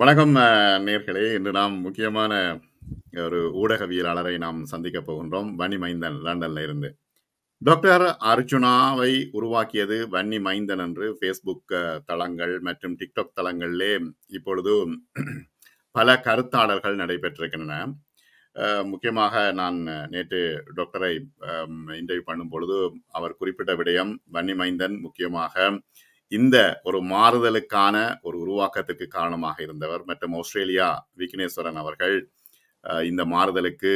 வணக்கம் நேர்களே இன்று நாம் முக்கியமான ஒரு ஊடகவியலாளரை நாம் சந்திக்கப் போகின்றோம். வன்னி மைந்தன் லண்டன்ல இருந்து. டாக்டர் அர்ஜுனாவை உருவாக்கியது வன்னி மைந்தன் என்று ஃபேஸ்புக் தளங்கள் மற்றும் டிக்டாக் தளங்களிலே இப்பொழுது பல கருத்தாடல்கள் நடைபெற்றிருக்கின்றன. முக்கியமாக நான் நேற்று டாக்டரை இன்டர்வியூ பண்ணும் பொழுது அவர் குறிப்பிட்ட விடயம் வன்னி மைந்தன் முக்கியமாக இந்த ஒரு மாறுதலுக்கான ஒரு உருவாக்கத்துக்கு காரணமாக இருந்தவர். மற்றும் ஆஸ்திரேலியா விக்னேஸ்வரன் அவர்கள் இந்த மாறுதலுக்கு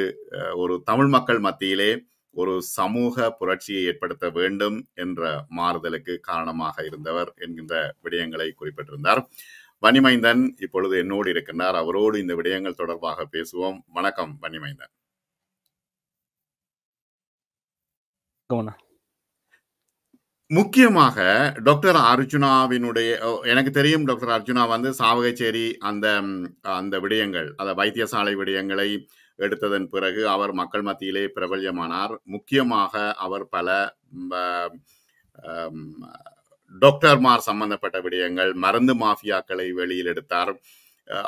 ஒரு தமிழ் மக்கள் மத்தியிலே ஒரு சமூக புரட்சியை ஏற்படுத்த வேண்டும் என்ற மாறுதலுக்கு காரணமாக இருந்தவர் என்கின்ற விடயங்களை குறிப்பிட்டிருந்தார். வனிமைந்தன் இப்பொழுது என்னோடு இருக்கின்றார். அவரோடு இந்த விடயங்கள் தொடர்பாக பேசுவோம். வணக்கம் வனிமைந்தன் முக்கியமாக டாக்டர் அர்ஜுனாவினுடைய எனக்கு தெரியும் டாக்டர் அர்ஜுனா வந்து சாவகச்சேரி அந்த அந்த விடயங்கள், அந்த வைத்தியசாலை விடயங்களை எடுத்ததன் பிறகு அவர் மக்கள் மத்தியிலே பிரபல்யமானார். முக்கியமாக அவர் பல டாக்டர்மார் சம்பந்தப்பட்ட விடயங்கள், மருந்து மாஃபியாக்களை வெளியில் எடுத்தார்.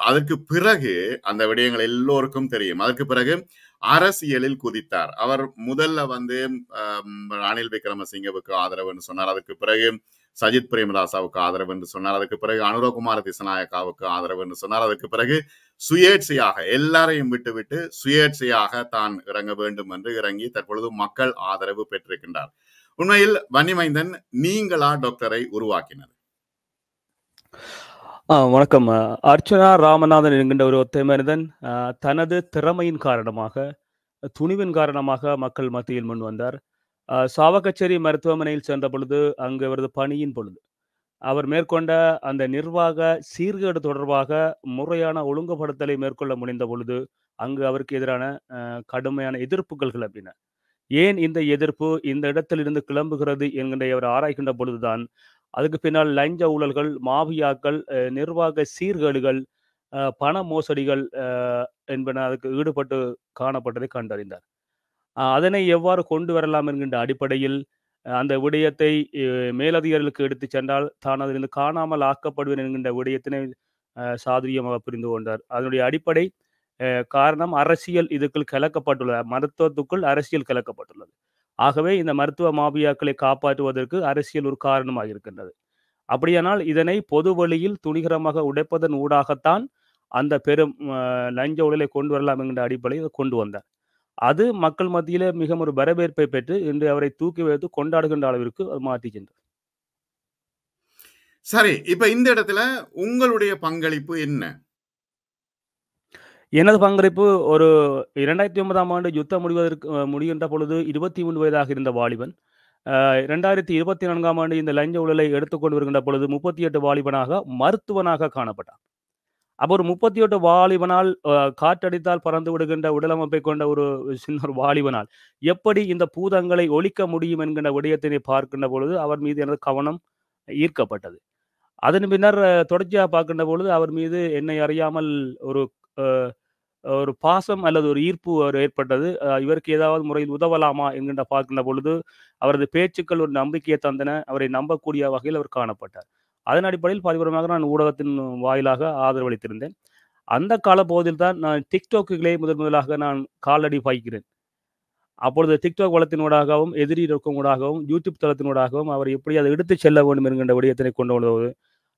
அதற்கு பிறகு அந்த விடயங்கள் எல்லோருக்கும் தெரியும். அதற்கு பிறகு அரசியலில் குதித்தார். அவர் முதல்ல வந்து ரணில் விக்ரமசிங்கவுக்கு ஆதரவுன்னு சொன்னார். அதற்கு பிறகு சஜித் பிரேமதாசாவுக்கு ஆதரவு என்று சொன்னார். அதுக்கு பிறகு அனுரகுமார திசநாயக்காவுக்கு ஆதரவு என்று சொன்னார். அதற்கு பிறகு சுயேட்சையாக எல்லாரையும் விட்டுவிட்டு சுயேட்சையாக தான் இறங்க வேண்டும் என்று இறங்கி தற்பொழுது மக்கள் ஆதரவு பெற்றிருக்கின்றார். உண்மையில் வன்னிமைந்தன் நீங்களா டாக்டரை உருவாக்கினர் வணக்கம். அர்ச்சனா ராமநாதன் என்கின்ற ஒரு ஒத்தை மனிதன் தனது திறமையின் காரணமாக, துணிவின் காரணமாக மக்கள் மத்தியில் முன் வந்தார். சாவகச்சேரி மருத்துவமனையில் சென்ற பொழுது, அங்கு அவரது பணியின் பொழுது, அவர் மேற்கொண்ட அந்த நிர்வாக சீர்கேடு தொடர்பாக முறையான ஒழுங்குபடுத்தலை மேற்கொள்ள முடிந்த பொழுது, அங்கு அவருக்கு எதிரான கடுமையான எதிர்ப்புகள் கிளம்பின. ஏன் இந்த எதிர்ப்பு இந்த இடத்திலிருந்து கிளம்புகிறது என்கின்ற அவர் ஆராய்கின்ற பொழுதுதான், அதுக்கு பின்னால் லஞ்ச ஊழல்கள், மாபியாக்கள் நிர்வாக சீர்கேடுகள், பண மோசடிகள் என்பன அதுக்கு ஈடுபட்டு காணப்பட்டதை கண்டறிந்தார். அதனை எவ்வாறு கொண்டு வரலாம் என்கின்ற அடிப்படையில், அந்த விடயத்தை மேலதிகாரிகளுக்கு எடுத்துச் சென்றால், தான் அதிலிருந்து காணாமல் ஆக்கப்படுவேன் என்கின்ற விடயத்தினை சாதுரியமாக புரிந்து கொண்டார். அதனுடைய அடிப்படை காரணம் அரசியல் இதுக்குள் கலக்கப்பட்டுள்ளது. மருத்துவத்துக்குள் அரசியல் கலக்கப்பட்டுள்ளது. ஆகவே இந்த மருத்துவ மாபியாக்களை காப்பாற்றுவதற்கு அரசியல் ஒரு காரணமாக இருக்கின்றது. அப்படியானால் இதனை பொது வழியில் துணிகரமாக உடைப்பதன் ஊடாகத்தான் அந்த பெரும் லஞ்ச ஊழலை கொண்டு வரலாம் என்கின்ற அடிப்படையில் கொண்டு வந்தார். அது மக்கள் மத்தியிலே மிக ஒரு வரவேற்பை பெற்று, இன்று அவரை தூக்கி வைத்து கொண்டாடுகின்ற அளவிற்கு அது சரி. இப்ப இந்த இடத்துல உங்களுடைய பங்களிப்பு என்ன? எனது பங்களிப்பு ஒரு 2009ஆம் ஆண்டு யுத்தம் முடிவதற்கு முடிகின்ற பொழுது 23 வயதாக இருந்த வாலிபன். இரண்டாயிரத்தி இருபத்தி நான்காம் ஆண்டு இந்த லஞ்ச ஊழலை எடுத்துக்கொண்டு வருகின்ற பொழுது 38 வாலிபனாக, மருத்துவனாக காணப்பட்டான். அப்போ ஒரு 38 வாலிபனால் காற்றடித்தால் பறந்து விடுகின்ற உடலமைப்பை கொண்ட ஒரு சின்ன ஒரு வாலிபனால், எப்படி இந்த பூதங்களை ஒழிக்க முடியும் என்கின்ற விடயத்தினை பார்க்கின்ற பொழுது, அவர் மீது எனது கவனம் ஈர்க்கப்பட்டது. அதன் பின்னர் தொடர்ச்சியாக பார்க்கின்ற பொழுது, அவர் மீது என்னை அறியாமல் ஒரு ஒரு பாசம் அல்லது ஒரு ஈர்ப்பு அவர் ஏற்பட்டது. இவருக்கு ஏதாவது முறையில் உதவலாமா என்கின்ற பார்க்கின்ற பொழுது, அவரது பேச்சுக்கள் ஒரு நம்பிக்கையை தந்தன. அவரை நம்பக்கூடிய வகையில் அவர் காணப்பட்டார். அதன் அடிப்படையில் பதிவிரமாக நான் ஊடகத்தின் வாயிலாக ஆதரவளித்திருந்தேன். அந்த காலப்பகுதியில் தான் நான் TikTokக்கிலே முதன் முதலாக நான் காலடி பாய்க்கிறேன் அப்பொழுது TikTok வளத்தினூடாகவும், எதிரி இயக்கம் ஊடாகவும், YouTube தளத்தினூடாகவும் அவர் எப்படி அதை எடுத்துச் செல்ல வேண்டும் என்கின்ற விடயத்தினை கொண்டு வருவது,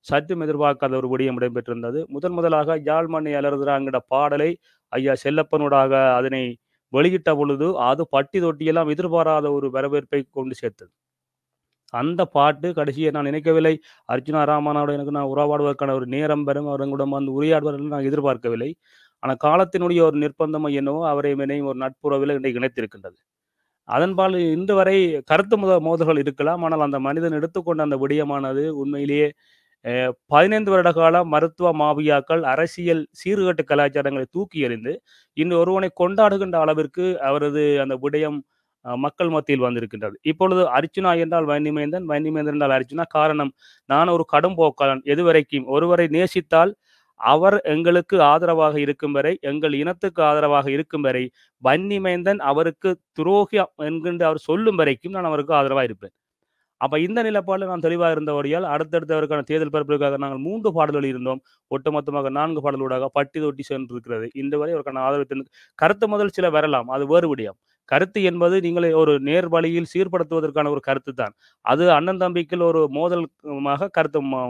சற்றும் எதிர்பார்க்காத ஒரு விடயம் இடம்பெற்றிருந்தது. முதன் முதலாக யாழ் மண்ணை அலறுகிறாங்கிற பாடலை ஐயா செல்லப்பனூடாக அதனை வெளியிட்ட பொழுது, அது பட்டி தொட்டியெல்லாம் எதிர்பாராத ஒரு வரவேற்பை கொண்டு சேர்த்தது. அந்த பாட்டு கடைசியை நான் நினைக்கவில்லை, அர்ஜுனா ராமனாவோடு எனக்கு நான் உறவாடுவதற்கான ஒரு நேரம் பெறும் அவர் வந்து உரையாடுவார் நான் எதிர்பார்க்கவில்லை. ஆனால் காலத்தினுடைய ஒரு நிர்பந்தம் என்னவோ அவரை என்னையும் ஒரு நட்புறவில் இன்றைக்கு இணைத்திருக்கின்றது. அதன்பால் இன்று வரை கருத்து முத மோதல்கள் இருக்கலாம். ஆனால் அந்த மனிதன் எடுத்துக்கொண்ட அந்த விடயமானது உண்மையிலேயே பதினைந்து வருட கால மருத்துவ மாவியாக்கள் அரசியல் சீர்கேட்டு கலாச்சாரங்களை தூக்கி எறிந்து, இன்று ஒருவனை கொண்டாடுகின்ற அளவிற்கு அவரது அந்த விடயம் மக்கள் மத்தியில் வந்திருக்கின்றது. இப்பொழுது அர்ச்சுனா என்றால் வன்னிமேந்தன் வன்னிமேந்தன் என்றால் அர்ச்சுனா. காரணம், நான் ஒரு கடும் போக்காளன் எதுவரைக்கும் ஒருவரை நேசித்தால், அவர் எங்களுக்கு ஆதரவாக இருக்கும் வரை, எங்கள் இனத்துக்கு ஆதரவாக இருக்கும் வரை, வன்னிமேந்தன் அவருக்கு துரோகி என்கின்ற அவர் சொல்லும் வரைக்கும் நான் அவருக்கு ஆதரவாக இருப்பேன். அப்ப இந்த நிலைப்பாடுல நான் தெளிவாக இருந்தபடியால் அடுத்தடுத்தவருக்கான தேர்தல் பரப்புக்காக நாங்கள் மூன்று பாடல்கள் இருந்தோம். ஒட்டுமொத்தமாக நான்கு பாடல்களாக பட்டி தொட்டி சென்றிருக்கிறது. இந்த வரை அவருக்கான ஆதரவு கருத்து முதல் சில வரலாம். அது வேறு கருத்து என்பது நீங்கள் ஒரு நேர் வழியில் சீர்படுத்துவதற்கான ஒரு கருத்து தான். அது அண்ணன் தம்பிக்குள் ஒரு மோதலுமாக கருத்து மா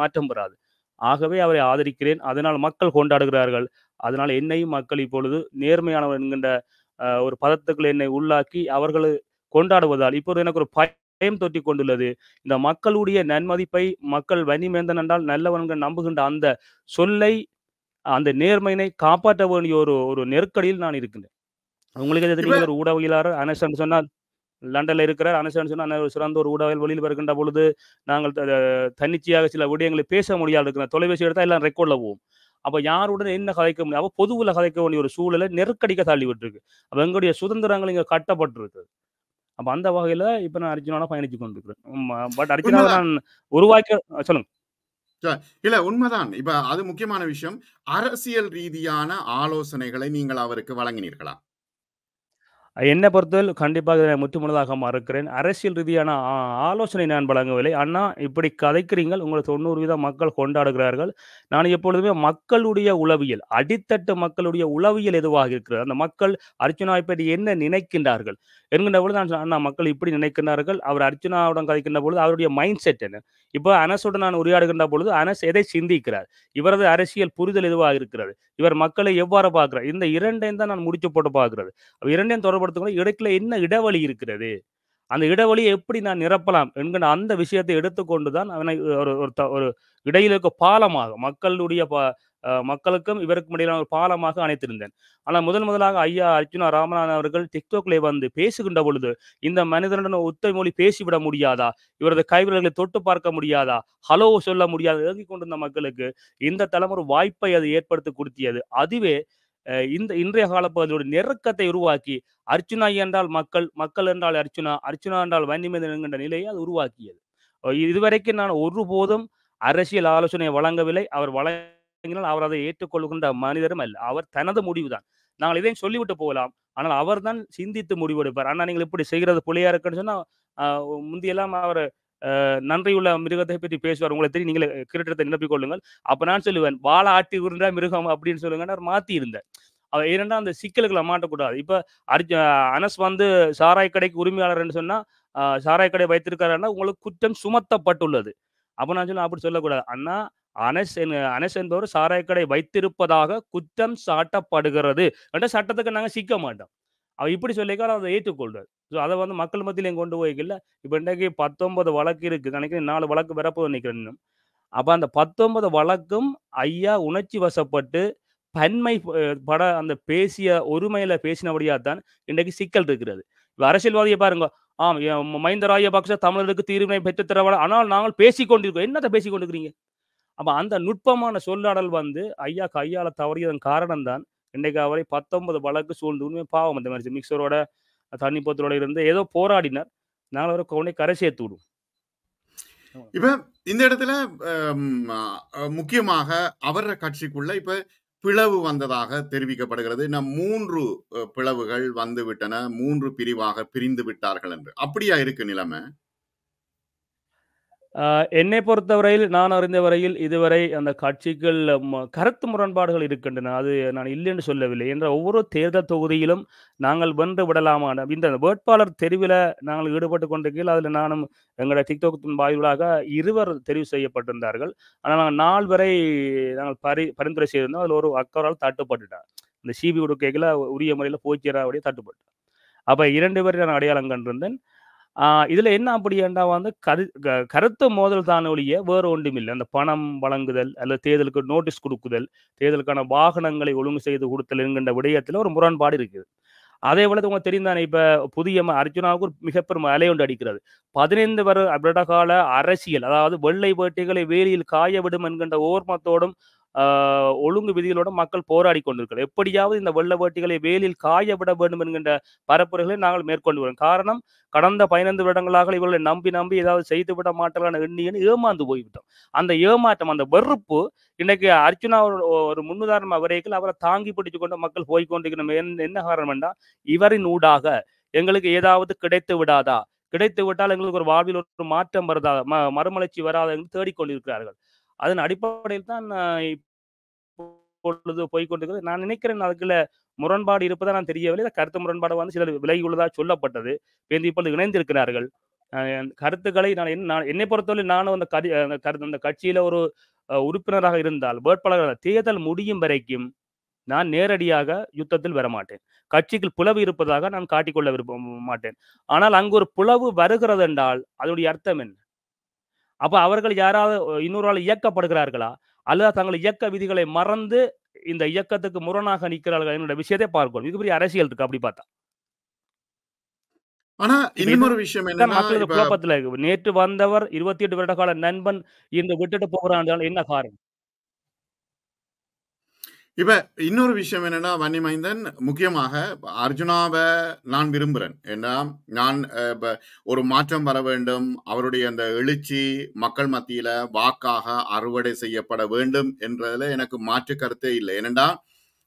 மாற்றம் பெறாது. ஆகவே அவரை ஆதரிக்கிறேன். அதனால் மக்கள் கொண்டாடுகிறார்கள். அதனால் என்னையும் மக்கள் இப்பொழுது நேர்மையானவர் என்கின்ற ஒரு பதத்துக்குள் என்னை உள்ளாக்கி அவர்கள் கொண்டாடுவதால் இப்போது எனக்கு ஒரு பயம் தொற்றிக் கொண்டுள்ளது. இந்த மக்களுடைய நன்மதிப்பை மக்கள் வன்னிமேந்தன் என்றால் நல்லவன் என்று நம்புகின்ற அந்த சொல்லை, அந்த நேர்மையினை காப்பாற்ற வேண்டிய ஒரு ஒரு நெருக்கடியில் நான் இருக்கின்றேன். உங்களுக்கு இப்ப நீங்கள் ஒரு ஊடகவியலாளர் அனஸ் என்று சொன்னால் லண்டன்ல இருக்கிறார். அனஸ் என்று சொன்னால் சிறந்த ஒரு ஊடகவியல் வெளியில் வருகின்ற பொழுது, நாங்கள் தன்னிச்சையாக சில விடயங்களை பேச முடியாது இருக்கிற தொலைபேசி எடுத்தா எல்லாம் ரெக்கார்ட்ல போகும். அப்ப யாருடன் என்ன கதைக்க முடியும்? அப்ப பொதுவுல கதைக்க வேண்டிய ஒரு சூழலை நெருக்கடிக்கு தள்ளி விட்டுருக்கு. அப்ப எங்களுடைய சுதந்திரங்கள் இங்க கட்டப்பட்டிருக்கு. அப்ப அந்த வகையில இப்ப நான் அர்ஜுனாவோட பயணித்துக் கொண்டிருக்கிறேன். பட் உண்மதான். நான் உருவாக்க சொல்லுங்க. இல்ல உண்மதான். இப்ப அது முக்கியமான விஷயம். அரசியல் ரீதியான ஆலோசனைகளை நீங்கள் அவருக்கு வழங்கினீர்களா? என்னை பொறுத்தவரை கண்டிப்பாக இதை முற்றுமுழுதாக மறுக்கிறேன். அரசியல் ரீதியான ஆலோசனை நான் வழங்கவில்லை. அண்ணா இப்படி கதைக்கிறீங்கள். உங்களை தொண்ணூறு வீதம் மக்கள் கொண்டாடுகிறார்கள். நான் எப்பொழுதுமே மக்களுடைய உளவியல், அடித்தட்டு மக்களுடைய உளவியல் எதுவாக இருக்கிறது? அந்த மக்கள் அர்ச்சுனாவை பற்றி என்ன நினைக்கின்றார்கள்? என்கின்ற பொழுது நான் அண்ணா மக்கள் இப்படி நினைக்கின்றார்கள். அவர் அர்ச்சுனாவுடன் கதைக்கின்ற பொழுது அவருடைய மைண்ட் செட் என்ன? இப்போ அனசுடன் நான் உரையாடுகின்ற பொழுது அனஸ் எதை சிந்திக்கிறார்? இவரது அரசியல் புரிதல் எதுவாக இருக்கிறது? இவர் மக்களை எவ்வாறு பார்க்கிறார்? இந்த இரண்டையும் தான் நான் முடிச்சு போட்டு பார்க்கிறது. 2யும் தொடர்படுத்தும்போது இடைக்குள்ள என்ன இடைவெளி இருக்கிறது? அந்த இடைவெளியை எப்படி நான் நிரப்பலாம்? என்கிற அந்த விஷயத்தை எடுத்துக்கொண்டு தான் அவனை ஒரு ஒரு ஒரு இடையில இருக்க பாலமாக மக்களுடைய மக்களுக்கும் இவருக்கும் இடையிலான ஒரு பாலமாக அணைத்திருந்தேன். ஆனால் முதல் முதலாக ஐயா அர்ஜுனா ராமநாதன் அவர்கள் டிக்டாக்லே வந்து பேசுகின்ற பொழுது, இந்த மனிதனுடன் ஒத்தை மொழி பேசிவிட முடியாதா? இவரது கைவிரல்களை தொட்டு பார்க்க முடியாதா? ஹலோ சொல்ல முடியாது இறங்கி கொண்டிருந்த மக்களுக்கு இந்த தலைமுறை வாய்ப்பை அது ஏற்படுத்தி கொடுத்தியது அதுவே இந்த இன்றைய காலப்பகுதியோட நெருக்கத்தை உருவாக்கி, அர்ச்சுனா என்றால் மக்கள், மக்கள் என்றால் அர்ச்சுனா, அர்ச்சுனா என்றால் வன்னிமேதன் என்கின்ற நிலையை அது உருவாக்கியது. இதுவரைக்கும் நான் ஒருபோதும் அரசியல் ஆலோசனை வழங்கவில்லை. அவர் வழங்கினால் அவர் அதை ஏற்றுக்கொள்கின்ற மனிதரும் அல்ல. அவர் தனது முடிவுதான் நாங்கள் இதையும் சொல்லிவிட்டு போகலாம். ஆனால் அவர் தான் சிந்தித்து முடிவெடுப்பார். ஆனால் நீங்கள் இப்படி செய்கிறது பிழையா இருக்குன்னு சொன்னா, முந்தியெல்லாம் அவர் நன்றியுள்ள மிருகத்தை பற்றி பேசுவார். உங்களை தெரியும். நீங்களே கிரீட்டத்தை நிரப்பிக் கொள்ளுங்கள். அப்ப நான் சொல்லுவேன், வாழ ஆட்டி உருண்டா மிருகம்" அப்படின்னு சொல்லுங்கன்னு அவர் மாத்தி இருந்தார் அ ஏனென்றா அந்த சிக்கலுக்குள்ள மாட்டக்கூடாது. இப்போ அர்ஜு அனஸ் வந்து சாராய் கடைக்கு உரிமையாளர்னு சொன்னால் சாராய் கடை வைத்திருக்காருன்னா உங்களுக்கு குற்றம் சுமத்தப்பட்டுள்ளது. அப்போ நான் சொன்னேன், அப்படி சொல்லக்கூடாது. அண்ணா அனஸ் என் அனஸ் என்பவர் சாராய் கடை வைத்திருப்பதாக குற்றம் சாட்டப்படுகிறது என்ற சட்டத்துக்கு நாங்கள் சிக்க மாட்டோம். அவர் இப்படி சொல்லியிருக்காரு. அதை ஏற்றுக்கொள்றாரு ஸோ அதை வந்து மக்கள் மத்தியிலையும் கொண்டு போய்க்கல. இப்போ இன்றைக்கு 19 வழக்கு இருக்குது நினைக்கிறேன் நாலு வழக்கு பிறப்பு நினைக்கிறேன் அப்போ அந்த 19 வழக்கும் ஐயா உணர்ச்சி வசப்பட்டு பன்மை பட அந்த பேசிய ஒருமையில பேசினபடியா தான் இன்றைக்கு சிக்கல் இருக்கிறது. இப்ப அரசியல்வாதியை பாருங்க. ஆம் மஹிந்த ராஜபக்ச தமிழருக்கு தீர்வினை பெற்று தரவா ஆனால் நாங்கள் பேசிக் என்னத்தை பேசிக்கொண்டிருக்கிறீங்க பேசிக் அப்ப அந்த நுட்பமான சொல்லாடல் வந்து ஐயா கையால தவறியதன் காரணம் தான், இன்றைக்கு அவரை 19 வழக்கு சூழ்ந்து உண்மை பாவம் அந்த மாதிரி மிக்சரோட தண்ணி போத்தலோட இருந்து ஏதோ போராடினார். நாங்கள் அவரை கொண்டே கரை சேர்த்து விடுவோம். இப்ப இந்த இடத்துல முக்கியமாக அவர் கட்சிக்குள்ள இப்ப பிளவு வந்ததாக தெரிவிக்கப்படுகிறது. இன்னும் மூன்று பிளவுகள் வந்துவிட்டன. மூன்று பிரிவாக பிரிந்து விட்டார்கள் என்று. அப்படியா இருக்கு நிலைமை? என்னை பொறுத்தவரையில் நான் அறிந்த வரையில் இதுவரை அந்த கட்சிகள் கருத்து முரண்பாடுகள் இருக்கின்றன. அது நான் இல்லை என்று சொல்லவில்லை. என்ற ஒவ்வொரு தேர்தல் தொகுதியிலும் நாங்கள் வென்று விடலாமான இந்த வேட்பாளர் தெரிவில் நாங்கள் ஈடுபட்டுக் கொண்டிருக்கையில், அதில் நானும் எங்களுடைய டிக்டாக் வாயிலாக இருவர் தெரிவு செய்யப்பட்டிருந்தார்கள். ஆனால் நாங்கள் நாள் வரை நாங்கள் பரி பரிந்துரை செய்திருந்தோம். அதில் ஒரு அக்கறால் தட்டுப்பட்டுட்டார். இந்த சிபி கொடுக்கையில உரிய முறையில் போய் சேராதபடி தட்டுப்பட்டார். அப்ப 2 பேரை நான் அடையாளம் கண்டிருந்தேன். ஆ என்ன அப்படின்றா வந்து கரு கருத்து மோதல் தானே ஒழிய வேறு ஒன்றுமில்லை. அந்த பணம் வழங்குதல், அல்லது தேர்தலுக்கு நோட்டீஸ் குடுக்குதல், தேர்தலுக்கான வாகனங்களை ஒழுங்கு செய்து கொடுத்தல் என்கின்ற விடயத்துல ஒரு முரண்பாடு இருக்குது. அதே போல உங்களுக்கு தெரியும் இப்ப புதிய அர்ஜுனாவுக்கு ஒரு மிகப்பெரும் அலை ஒன்று அடிக்கிறது. பதினைந்து வருட கால அரசியல் அதாவது வெள்ளை வேட்டைகளை வேலியில் காய விடும் என்கின்ற ஓர்மத்தோடும், ஒழுங்கு விதிகளோட மக்கள் போராடி கொண்டிருக்கிறார்கள். எப்படியாவது இந்த வெள்ள வேட்டிகளை வேலியில் காய விட வேண்டும் என்கின்ற பரப்புரைகளை நாங்கள் மேற்கொண்டு வரோம் காரணம் கடந்த 15 வருடங்களாக இவர்களை நம்பி நம்பி ஏதாவது செய்து விட எண்ணி எண்ணி ஏமாந்து போய்விட்டோம். அந்த ஏமாற்றம், அந்த வெறுப்பு இன்னைக்கு அர்ச்சுனா ஒரு ஒரு முன்னுதாரணமா வரைக்கும் அவரை தாங்கி பிடிச்சு கொண்டு மக்கள் போய்க் கொண்டிருக்கணும். என் என்ன காரணம் என்றால் இவரின் ஊடாக எங்களுக்கு ஏதாவது கிடைத்து விடாதா? கிடைத்து விட்டால் எங்களுக்கு ஒரு வாழ்வில் ஒரு மாற்றம் வருதா ம மறுமலர்ச்சி வராத என்று தேடிக்கொண்டிருக்கிறார்கள். அதன் அடிப்படையில் தான் இப்பொழுது போய்கொண்டிருக்கிறது நான் நினைக்கிறேன் அதுக்குள்ள முரண்பாடு இருப்பதா நான் தெரியவில்லை. கருத்து முரண்பாடு வந்து சிலர் விலகியுள்ளதா சொல்லப்பட்டது. பேந்து இப்பொழுது இணைந்திருக்கிறார்கள். கருத்துக்களை நான் என் நான் என்னை பொறுத்தவரை நானும் அந்த கரு அந்த அந்த கட்சியில ஒரு உறுப்பினராக இருந்தால், வேட்பாளராக தேர்தல் முடியும் வரைக்கும் நான் நேரடியாக யுத்தத்தில் வரமாட்டேன். கட்சிக்கு புலவு இருப்பதாக நான் காட்டிக்கொள்ள விரும்ப மாட்டேன். ஆனால் அங்கு ஒரு புலவு வருகிறது என்றால், அதனுடைய அர்த்தம் என்ன? அப்ப அவர்கள் யாராவது இன்னொருஆல் இயக்கப்படுகிறார்களா? அல்லது தங்கள் இயக்க விதிகளை மறந்து இந்த இயக்கத்துக்கு முரணாக நிற்கிறார்களா என்ற விஷயத்தை பார்க்கணும். இது பெரிய அரசியல் இருக்கு அப்படி பார்த்தா. ஆனா, ஒரு விஷயம் மக்களுக்கு குழப்பத்துல இருக்கு. நேற்று வந்தவர் 28 வருட கால நண்பன் இன்று விட்டுட்டு போகிறான் என்ன காரணம்? இப்போ இன்னொரு விஷயம் என்னன்னா, வன்னிமைந்தன் முக்கியமாக அர்ஜுனாவை நான் விரும்புறேன். ஏன்னா, நான் இப்போ ஒரு மாற்றம் வர வேண்டும். அவருடைய அந்த எழுச்சி மக்கள் மத்தியில் வாக்காக அறுவடை செய்யப்பட வேண்டும் என்றதுல எனக்கு மாற்று கருத்தே இல்லை. ஏனென்றா,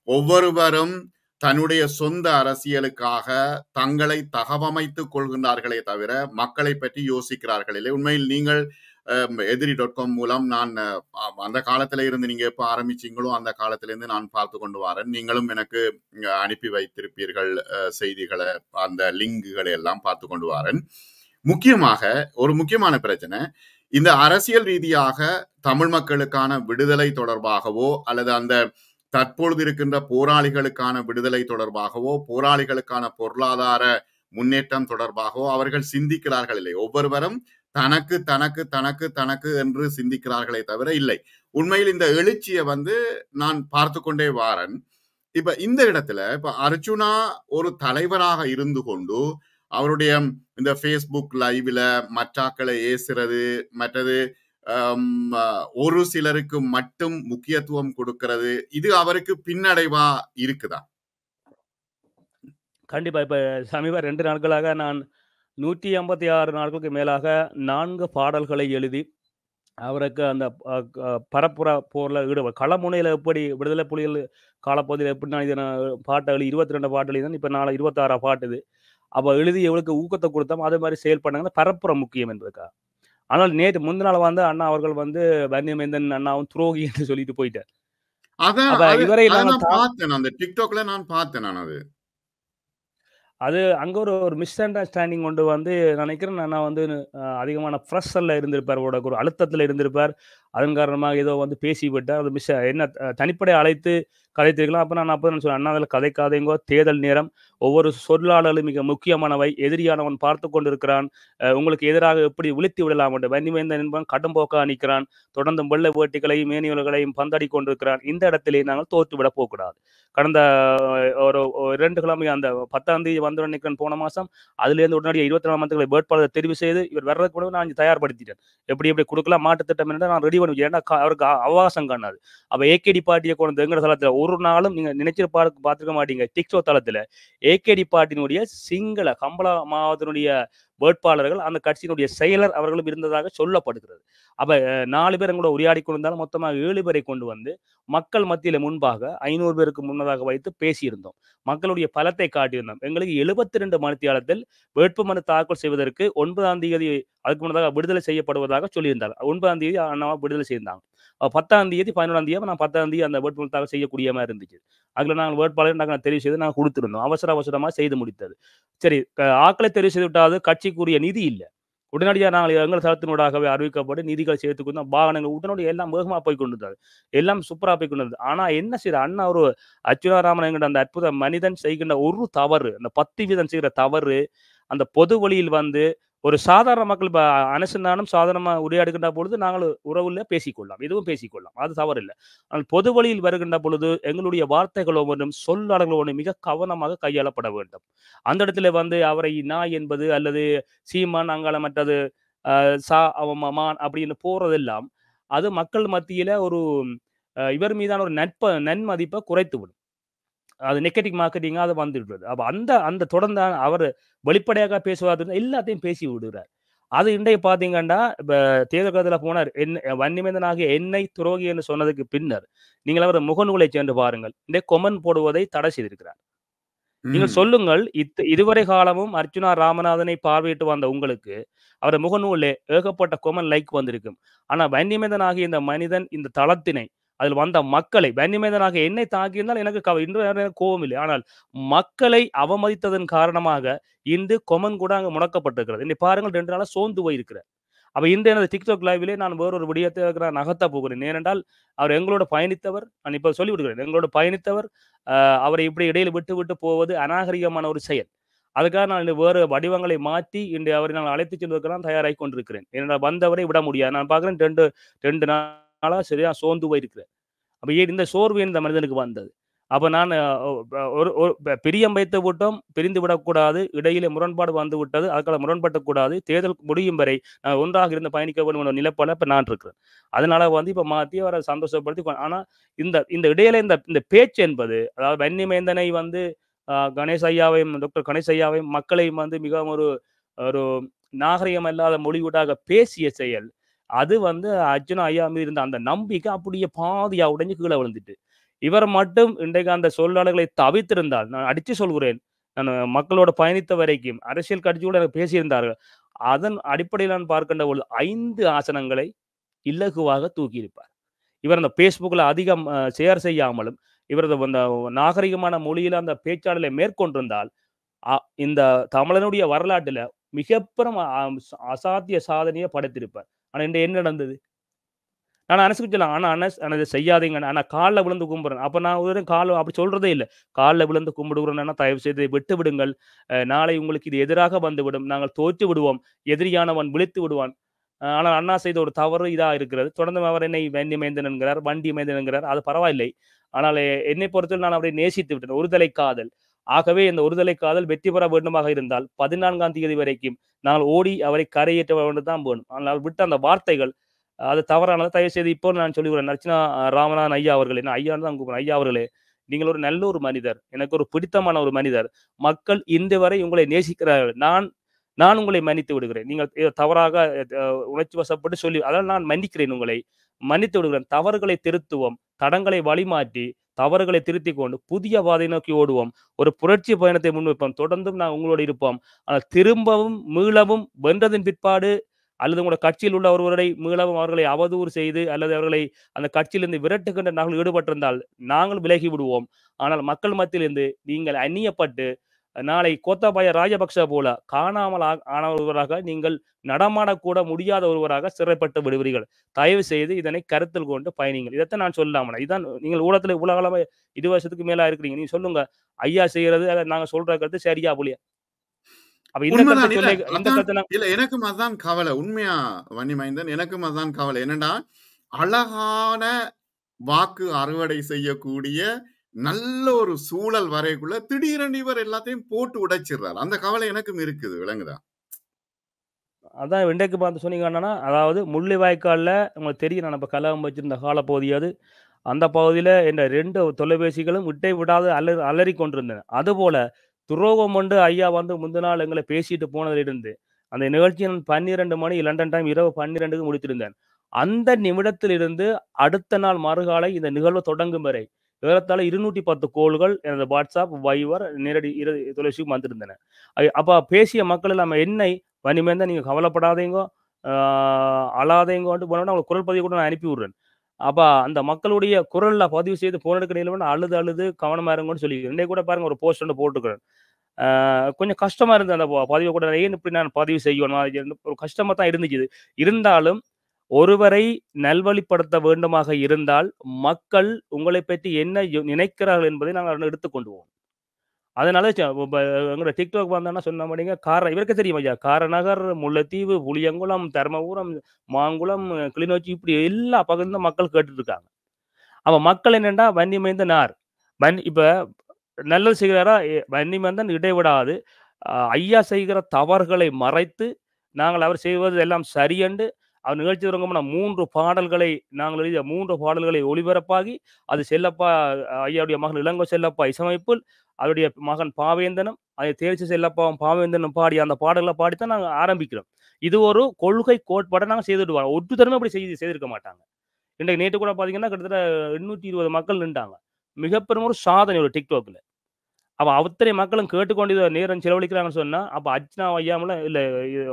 ஒவ்வொருவரும் தன்னுடைய சொந்த அரசியலுக்காக தங்களை தகவமைத்துக் கொள்கின்றார்களே தவிர, மக்களை பற்றி யோசிக்கிறார்கள் இல்லை. உண்மையில் நீங்கள் எதிரி டாட் காம் மூலம் நான் அந்த காலத்துல இருந்து நீங்க எப்ப ஆரம்பிச்சீங்களோ, அந்த காலத்திலிருந்து நான் பார்த்து கொண்டு வரேன் நீங்களும் எனக்கு அனுப்பி வைத்திருப்பீர்கள் செய்திகளை அந்த லிங்குகளை எல்லாம் பார்த்து கொண்டு வரேன் முக்கியமாக ஒரு முக்கியமான பிரச்சனை, இந்த அரசியல் ரீதியாக தமிழ் மக்களுக்கான விடுதலை தொடர்பாகவோ, அல்லது அந்த தற்பொழுது இருக்கின்ற போராளிகளுக்கான விடுதலை தொடர்பாகவோ, போராளிகளுக்கான பொருளாதார முன்னேற்றம் தொடர்பாகவோ அவர்கள் சிந்திக்கிறார்கள் இல்லை. ஒவ்வொருவரும் தனக்கு, தனக்கு, தனக்கு, தனக்கு என்று சிந்திக்கிறார்களே தவிர இல்லை. உண்மையில் இந்த எழுச்சியை வந்து நான் பார்த்து கொண்டே வாரன் இப்ப இந்த இடத்துல இப்ப அர்ஜுனா ஒரு தலைவராக இருந்து கொண்டு, அவருடைய இந்த ஃபேஸ்புக் லைவ்ல மற்றாக்களை ஏசுறது, மற்றது ஒரு சிலருக்கு மட்டும் முக்கியத்துவம் கொடுக்கிறது, இது அவருக்கு பின்னடைவா இருக்குதா? கண்டிப்பா. இப்ப சமீப ரெண்டு நாட்களாக நான் 156 நாட்களுக்கு மேலாக 4 பாடல்களை எழுதி, அவருக்கு அந்த பரப்புர போர்ல ஈடுப களமுனையில எப்படி விடுதலை புலிகள் காலப்பகுதியில எப்படி நான் இத நான் பாட்ட எழுதி 22 பாட்டு எழுதினேன். இப்ப நாளை 26 பாட்டு இது. அப்ப எழுதி எவ்வளவுக்கு ஊக்கத்த குடுத்தோமோ, அதே மாரி செயல்படுங்க. பரப்புரை முக்கியம் என்பதற்காக. ஆனால் நேற்று முந்தினாள் வந்து அண்ணா அவர்கள் வந்து வன்னியமைந்தன் அண்ணாவும் துரோகி என்று சொல்லிட்டு போயிட்டார். இவரை நான் பார்த்தேன். அந்த TikTokல நான் பார்த்தேன் நான் அது. அது அங்கே ஒரு ஒரு மிஸ் அண்டர்ஸ்டாண்டிங் கொண்டு வந்து நினைக்கிறேன் நான் வந்து அதிகமான ப்ரெஷர்ல இருந்திருப்பார். ஒரு ஒரு இருந்திருப்பார். அதன் காரணமாக ஏதோ வந்து பேசிவிட்டார். அது மிஸ் என்ன தனிப்படை அழைத்து கதைத்திருக்கலாம். அப்போ நான் அப்போ சொன்னேன், "அண்ணா அதில் கதைக்காதேங்கோ தேர்தல் நேரம். ஒவ்வொரு சொல்லாடலும் மிக முக்கியமானவை. எதிரியானவன் பார்த்து கொண்டிருக்கிறான். உங்களுக்கு எதிராக எப்படி உளுத்தி விடலாம் என்று வன்னிவேந்தன் என்பவன் கடும்போக்கா நிற்கிறான். தொடர்ந்து வெள்ளை வேட்டிகளையும், மேனியல்களையும் பந்தாடி கொண்டிருக்கிறான். இந்த இடத்திலே நாங்கள் தோற்றுவிட போகக்கூடாது." கடந்த ஒரு இரண்டு கிழமை அந்த 10ஆம் தேதி வந்துரும் நினைக்கிறேன் போன மாசம். உடனடியாக இருபத்தி 24ஆம் தேதி வேட்பாளர் தெரிவு செய்து, இவர் வர்றதுக்கு கூட நான் தயார்படுத்திட்டேன். எப்படி எப்படி கொடுக்கலாம் மாற்றுத் திட்டம் என்று நான் ரெடி பண்ணி ஏன்னா அவருக்கு அவகாசம் காணாது. அப்ப ஏகேடி பார்ட்டிய கொண்டு எங்கட தளத்தில ஒரு நாளும் நீங்க நினைச்சு பார் பார்த்திருக்க மாட்டீங்க. டிக்டாக் தளத்தில ஏகேடி பார்ட்டியினுடைய சிங்கள கம்பள மாவட்டத்தினுடைய வேட்பாளர்கள், அந்த கட்சியினுடைய செயலர் அவர்களும் இருந்ததாக சொல்லப்படுகிறது. அப்ப நாலு பேர் எங்களோட உரையாடி கொண்டிருந்தாலும் மொத்தமாக ஏழு பேரை கொண்டு வந்து, மக்கள் மத்தியில முன்பாக ஐநூறு பேருக்கு முன்னதாக வைத்து பேசியிருந்தோம். மக்களுடைய பலத்தை காட்டியிருந்தோம். எங்களுக்கு 72 மணித்தியாலத்தில் வேட்புமனு தாக்கல் செய்வதற்கு ஒன்பதாம் தேதி அதுக்கு முன்னதாக விடுதலை செய்யப்படுவதாக சொல்லியிருந்தார். ஒன்பதாம் தேதி அண்ணாவா விடுதலை செய்திருந்தாங்க. பத்தாம் தேதி 11ஆம் தேதி நான் 10ஆம் தேதி அந்த வேட்புமனு தாக்கல் செய்யக்கூடிய மாதிரி இருந்துச்சு. அதில் நாங்கள் வேட்பாளர் நாங்கள் தெரிவு செய்து நாங்கள் கொடுத்துருந்தோம் அவசர அவசரமாக செய்து முடித்தது. சரி ஆக்களை தெரிவு செய்து விட்டாது கட்சிக்குரிய நிதி இல்லை உடனடியாக நாங்கள் எங்கள் தளத்தினூடாகவே அறிவிக்கப்பட்டு நிதிகள் சேர்த்து கொடுத்தோம் வாகனங்கள் உடனடியாக எல்லாம் வேகமாக போய் கொண்டிருந்தது. எல்லாம் சூப்பராக போய் கொண்டிருந்தது. ஆனால் என்ன செய்யற அண்ணா ஒரு அச்சுனாராமன் என்கிற அந்த அற்புத மனிதன் செய்கின்ற ஒரு தவறு, அந்த 10 வீதம் செய்கிற தவறு, அந்த பொது வழியில் வந்து ஒரு சாதாரண மக்கள் இப்போ அனுசந்தானம் நானும் உரையாடுகின்ற பொழுது நாங்கள் உறவுல பேசிக்கொள்ளலாம். எதுவும் பேசிக்கொள்ளலாம். அது தவறில்ல. ஆனால் பொது வழியில் வருகின்ற பொழுது எங்களுடைய வார்த்தைகளோ ஒன்றும் சொல்லாடல்கள் ஒன்றும் மிக கவனமாக கையாளப்பட வேண்டும். அந்த இடத்துல வந்து அவரை நாய் என்பது அல்லது சீமான் அங்கால மற்றது சா அவமான் அப்படின்னு போறதெல்லாம், அது மக்கள் மத்தியில ஒரு இவர் மீதான ஒரு நட்ப நன்மதிப்பை குறைத்து விடும் அது நெகட்டிவ் மார்க்கெட்டிங்கா அது வந்துவிடுது. அப்ப அந்த அந்த தொடர்ந்து அவரு வெளிப்படையாக பேசுவார் எல்லாத்தையும் பேசி விடுறார். அது இன்றைய பார்த்தீங்கன்னா, இப்ப தேர்தல் காலத்தில போனார். என் வன்னிமேந்தனாகிய என்னை துரோகி என்று சொன்னதுக்கு பின்னர், நீங்கள் அவர் முகநூலை சென்று பாருங்கள். இன்றைக்கு கொமெண்ட் போடுவதை தடை செய்திருக்கிறார். நீங்கள். சொல்லுங்கள், இத் இதுவரை காலமும் அர்ச்சுனா ராமநாதனை பார்வையிட்டு வந்த உங்களுக்கு, அவரது முகநூலிலே ஏகப்பட்ட கொமெண்ட், லைக் வந்திருக்கும். ஆனா வன்னிமேதனாகிய இந்த மனிதன் இந்த தளத்தினை, அதில் வந்த மக்களை பன்னிமேதனாக என்னை தாக்கியிருந்தால் எனக்கு கவ இன்று கோபம் இல்லை. ஆனால் மக்களை அவமதித்ததன் காரணமாக இன்று கொமன் கூட அங்கே முடக்கப்பட்டிருக்கிறது. இன்னை பாருங்கள் ரெண்டு நாளாக சோர்ந்து போயிருக்கிறேன். அப்போ இன்று எனது டிக்டாக் லைவிலே நான் வேறொரு விடயத்தை நான் நகர்த்தப் போகிறேன். ஏனென்றால், அவர் எங்களோட பயணித்தவர். நான் இப்போ சொல்லிவிடுகிறேன். எங்களோட பயணித்தவர். அவரை இப்படி இடையில் விட்டு விட்டு போவது அநாகரிகமான ஒரு செயல். அதுக்காக நான் வேறு வடிவங்களை மாற்றி இன்று அவரை நான் அழைத்துச் செல்வதற்கு நான் தயாராகிக் கொண்டிருக்கிறேன். ஏனென்றால் வந்தவரை விட முடியாது. நான் பார்க்குறேன் ரெண்டு ரெண்டு நாள் சரியா சோர்ந்து போயிருக்கிறேன். அப்போ ஏன் இந்த சோர்வு இந்த மனிதனுக்கு வந்தது? அப்போ நான் ஒரு ஒரு பிரியம் வைத்த விட்டோம். பிரிந்து விடக்கூடாது. இடையிலே முரண்பாடு வந்து விட்டது. அதுக்காக முரண்பட்டக்கூடாது தேர்தல் முடியும் வரை நான் ஒன்றாக இருந்து பயணிக்க வேண்டும் என்ற இப்போ நான் இருக்கிறேன். அதனால வந்து இப்போ மாற்றி அவரை சந்தோஷப்படுத்தி ஆனால் இந்த இந்த இடையில இந்த இந்த பேச்சு என்பது, அதாவது வன்னிமேந்தனை வந்து கணேஷ் ஐயாவையும், டாக்டர் கணேஷ் ஐயாவையும் மக்களையும் வந்து மிகவும் ஒரு ஒரு நாகரிகம் அல்லாத மொழியூடாக பேசிய செயல். அது வந்து அர்ஜுனா ஐயா மீது இருந்த அந்த நம்பிக்கை அப்படியே பாதியா உடைஞ்சு கீழே விழுந்துட்டு. இவர் மட்டும் இன்றைக்கு அந்த சொல்லாளர்களை தவிர்த்திருந்தால், நான் அடித்து சொல்கிறேன். நான் மக்களோட பயணித்த வரைக்கும் அரசியல் கட்சியோடு எனக்கு பேசியிருந்தார்கள். அதன் அடிப்படையில் நான் பார்க்கின்ற பொழுது ஐந்து ஆசனங்களை இலகுவாக தூக்கியிருப்பார். இவர் அந்த ஃபேஸ்புக்கில் அதிகம் ஷேர் செய்யாமலும், இவரது அந்த நாகரிகமான மொழியில் அந்த பேச்சாளரை மேற்கொண்டிருந்தால், அ இந்த தமிழனுடைய வரலாற்றில் மிகப்பெரும் அசாத்திய சாதனையை படைத்திருப்பார். ஆனா இன்று என்ன நடந்தது? நான் அனசுக்கு சொல்லலாம். ஆனா அனஸ் ஆனா செய்யாதீங்க. ஆனா காலில் விழுந்து கும்பிடுறேன். அப்ப நான் ஒரு கால் அப்படி சொல்றதே இல்ல. கால்ல விழுந்து கும்பிடுகிறேன்னா தயவு செய்து விட்டு விடுங்கள். நாளை உங்களுக்கு இது எதிராக வந்துவிடும். நாங்கள் தோற்று விடுவோம். எதிரியானவன் விழித்து விடுவான். ஆனால் அண்ணா செய்த ஒரு தவறு இதா இருக்கிறது. தொடர்ந்து அவர் என்னை வேண்டி மேந்தன் என்கிறார், வண்டி மேந்தன் என்கிறார். அது பரவாயில்லை. ஆனால் என்னை பொறுத்தவரை நான் அவரை நேசித்து விட்டேன். ஒருதலை காதல். ஆகவே இந்த ஒருதலை காதல் வெற்றி பெற வேண்டுமாக இருந்தால் 14ஆம் தேதி வரைக்கும் நாங்கள் ஓடி அவரை கரையேற்ற வேண்டும் தான் வேணும். ஆனால் விட்ட அந்த வார்த்தைகள் அது தவறானதை தயவு செய்து இப்போ நான் சொல்லிக்கிறேன். அர்ச்சனா ராமநாதன் ஐயா அவர்களே, நான் ஐயா தான் கூப்பிடுறேன். ஐயா அவர்களே, நீங்கள் ஒரு நல்ல ஒரு மனிதர். எனக்கு ஒரு பிடித்தமான ஒரு மனிதர். மக்கள் இன்று வரை உங்களை நேசிக்கிறார்கள். நான் நான் உங்களை மன்னித்து விடுகிறேன். நீங்கள் தவறாக உணர்ச்சி வசப்பட்டு சொல்லி அதனால் நான் மன்னிக்கிறேன் உங்களை. மன்னித்து விடுகிறேன். தவறுகளை திருத்துவோம். தடங்களை வழிமாற்றி, தவறுகளை திருத்திக் கொண்டு புதிய பாதை நோக்கி ஓடுவோம். ஒரு புரட்சி பயணத்தை முன்வைப்போம். தொடர்ந்தும் நான் உங்களோடு இருப்போம். ஆனால் திரும்பவும், மீளவும் வென்றதின் பிற்பாடு அல்லது உங்களோட கட்சியில் உள்ள ஒருவரை மீளவும் அவர்களை அவதூறு செய்து அல்லது அவர்களை அந்த கட்சியிலிருந்து விரட்டுகின்ற நாங்கள் ஈடுபட்டிருந்தால் நாங்கள் விலகி விடுவோம். ஆனால் மக்கள் மத்தியிலிருந்து நீங்கள் அந்நியப்பட்டு நாளை கோத்தாபாய ராஜபக்ச போல காணாமல் ஆன ஒருவராக நீங்கள் நடமாடக்கூட முடியாத ஒருவராக சிறைப்பட்டு விடுவீர்கள். தயவு செய்து இதனை கருத்தில் கொண்டு பயணியுங்கள். இதைத்தான் நான் சொல்லலாம்ல. இதான் நீங்கள் ஊடகத்தில காலமா 20 வருஷத்துக்கு மேலா இருக்கிறீங்க. நீங்க சொல்லுங்க. ஐயா செய்யறது அல்ல நாங்க சொல்ற கருத்து சரியா போலியா? அப்ப இந்த உண்மைதான். கருத்தை இல்ல எனக்கும் அதான் கவலை. உண்மையா வன்னி மைந்தன் எனக்கும் அதான் கவலை. என்னன்னா, அழகான வாக்கு அறுவடை செய்யக்கூடிய நல்ல ஒரு சூழல் வரைக்குள்ள திடீரென்று இவர் எல்லாத்தையும் போட்டு உடைச்சிடுறாரு அந்த கவலை எனக்கும் இருக்குது. விளங்குதா? அதான் வெண்டைக்கு பார்த்து சொன்னீங்க என்னன்னா, அதாவது முள்ளிவாய்க்கால்ல உங்களுக்கு தெரியும் நான் இப்ப கலகம் வச்சிருந்த கால பகுதியாவது அந்த பகுதியில என்ற ரெண்டு தொலைபேசிகளும் விட்டை விடாது அலறி கொண்டிருந்தேன் கொண்டிருந்தன. அதுபோல துரோகம் கொண்டு ஐயா வந்து முந்தின நாள் எங்களை பேசிட்டு போனதிலிருந்து, அந்த நிகழ்ச்சியை நான் 12 மணி லண்டன் டைம் இரவு 12க்கு முடித்திருந்தேன். அந்த நிமிடத்திலிருந்து அடுத்த நாள் மறுகாலை இந்த நிகழ்வு தொடங்கும் வரை ஏறத்தாழ 210 கோல்கள் எனது வாட்ஸ்அப் வைவர் நேரடி இரு தொலைபேசிக்கு வந்திருந்தன. அப்போ பேசிய மக்கள் இல்லாமல் என்னை வனிமேந்த நீங்கள் கவலைப்படாதீங்கோ, ஆ அழாதீங்கோன்ட்டு போனோனே குரல் பதிவு கூட நான் அனுப்பி விடுறேன். அப்போ அந்த மக்களுடைய குரலில் பதிவு செய்து போன எடுக்க அழுது அழுது கவனமாக இருங்கன்னு சொல்லி இன்னைக்கு கூட பாருங்கள் ஒரு போஸ்ட் ஒன்று போட்டுக்கிறேன் கொஞ்சம் கஷ்டமாக இருந்தது அந்த ப கூட ஏன் இப்படி நான் பதிவு செய்யணும்? ஒரு கஷ்டமாக தான் இருந்துச்சு இருந்தாலும் ஒருவரை நல்வழிப்படுத்த வேண்டுமாக இருந்தால், மக்கள் உங்களை பற்றி என்ன யோ நினைக்கிறார்கள் என்பதை நாங்கள் எடுத்துக்கொண்டுவோம். அதனால எங்களோட டிக்டாக் வந்தோன்னா சொன்ன மாட்டீங்க கார இவருக்கு தெரியும் ஐயா. காரநகர், முல்லைத்தீவு, புளியங்குளம், தர்மபுரம், மாங்குளம், கிளிநொச்சி இப்படி எல்லா பகுதியும் மக்கள் கேட்டுட்டு இருக்காங்க. அப்போ மக்கள் என்னென்னா வன்னிமைந்தன் நார் வன் இப்போ நல்லது செய்கிறாரா? வன்னி மைந்தன் இடைவிடாது ஐயா செய்கிற தவறுகளை மறைத்து, நாங்கள் அவர் செய்வது எல்லாம் சரியென்று அவர் நிகழ்ச்சி தொடங்குமுன்ன 3 பாடல்களை நாங்கள் எழுதிய மூன்று பாடல்களை ஒளிபரப்பாகி, அது செல்லப்பா ஐயாவுடைய மகன் இளங்கோ செல்லப்பா இசையமைப்பில், அவருடைய மகன் பாவேந்தனும், அதை தேர்ச்சி செல்லப்பாவும் பாவேந்தனும் பாடி அந்த பாடல்களை பாடித்தான் நாங்கள் ஆரம்பிக்கிறோம். இது ஒரு கொள்கை கோட்பாட நாங்கள் செய்துடுவோம். ஒருத்தருமே அப்படி செய்து செய்திருக்க மாட்டாங்க. இன்றைக்கு நேற்று கூட பார்த்தீங்கன்னா, கிட்டத்தட்ட 820 மக்கள் நின்றாங்க மிகப்பெரும் ஒரு சாதனை ஒரு TikTokல. அப்போ அத்தனை மக்களும் கேட்டுக்கொண்டு நேரம் செலவழிக்கிறாங்கன்னு சொன்னால் அப்போ அர்ச்சனா ஐயாமல இல்லை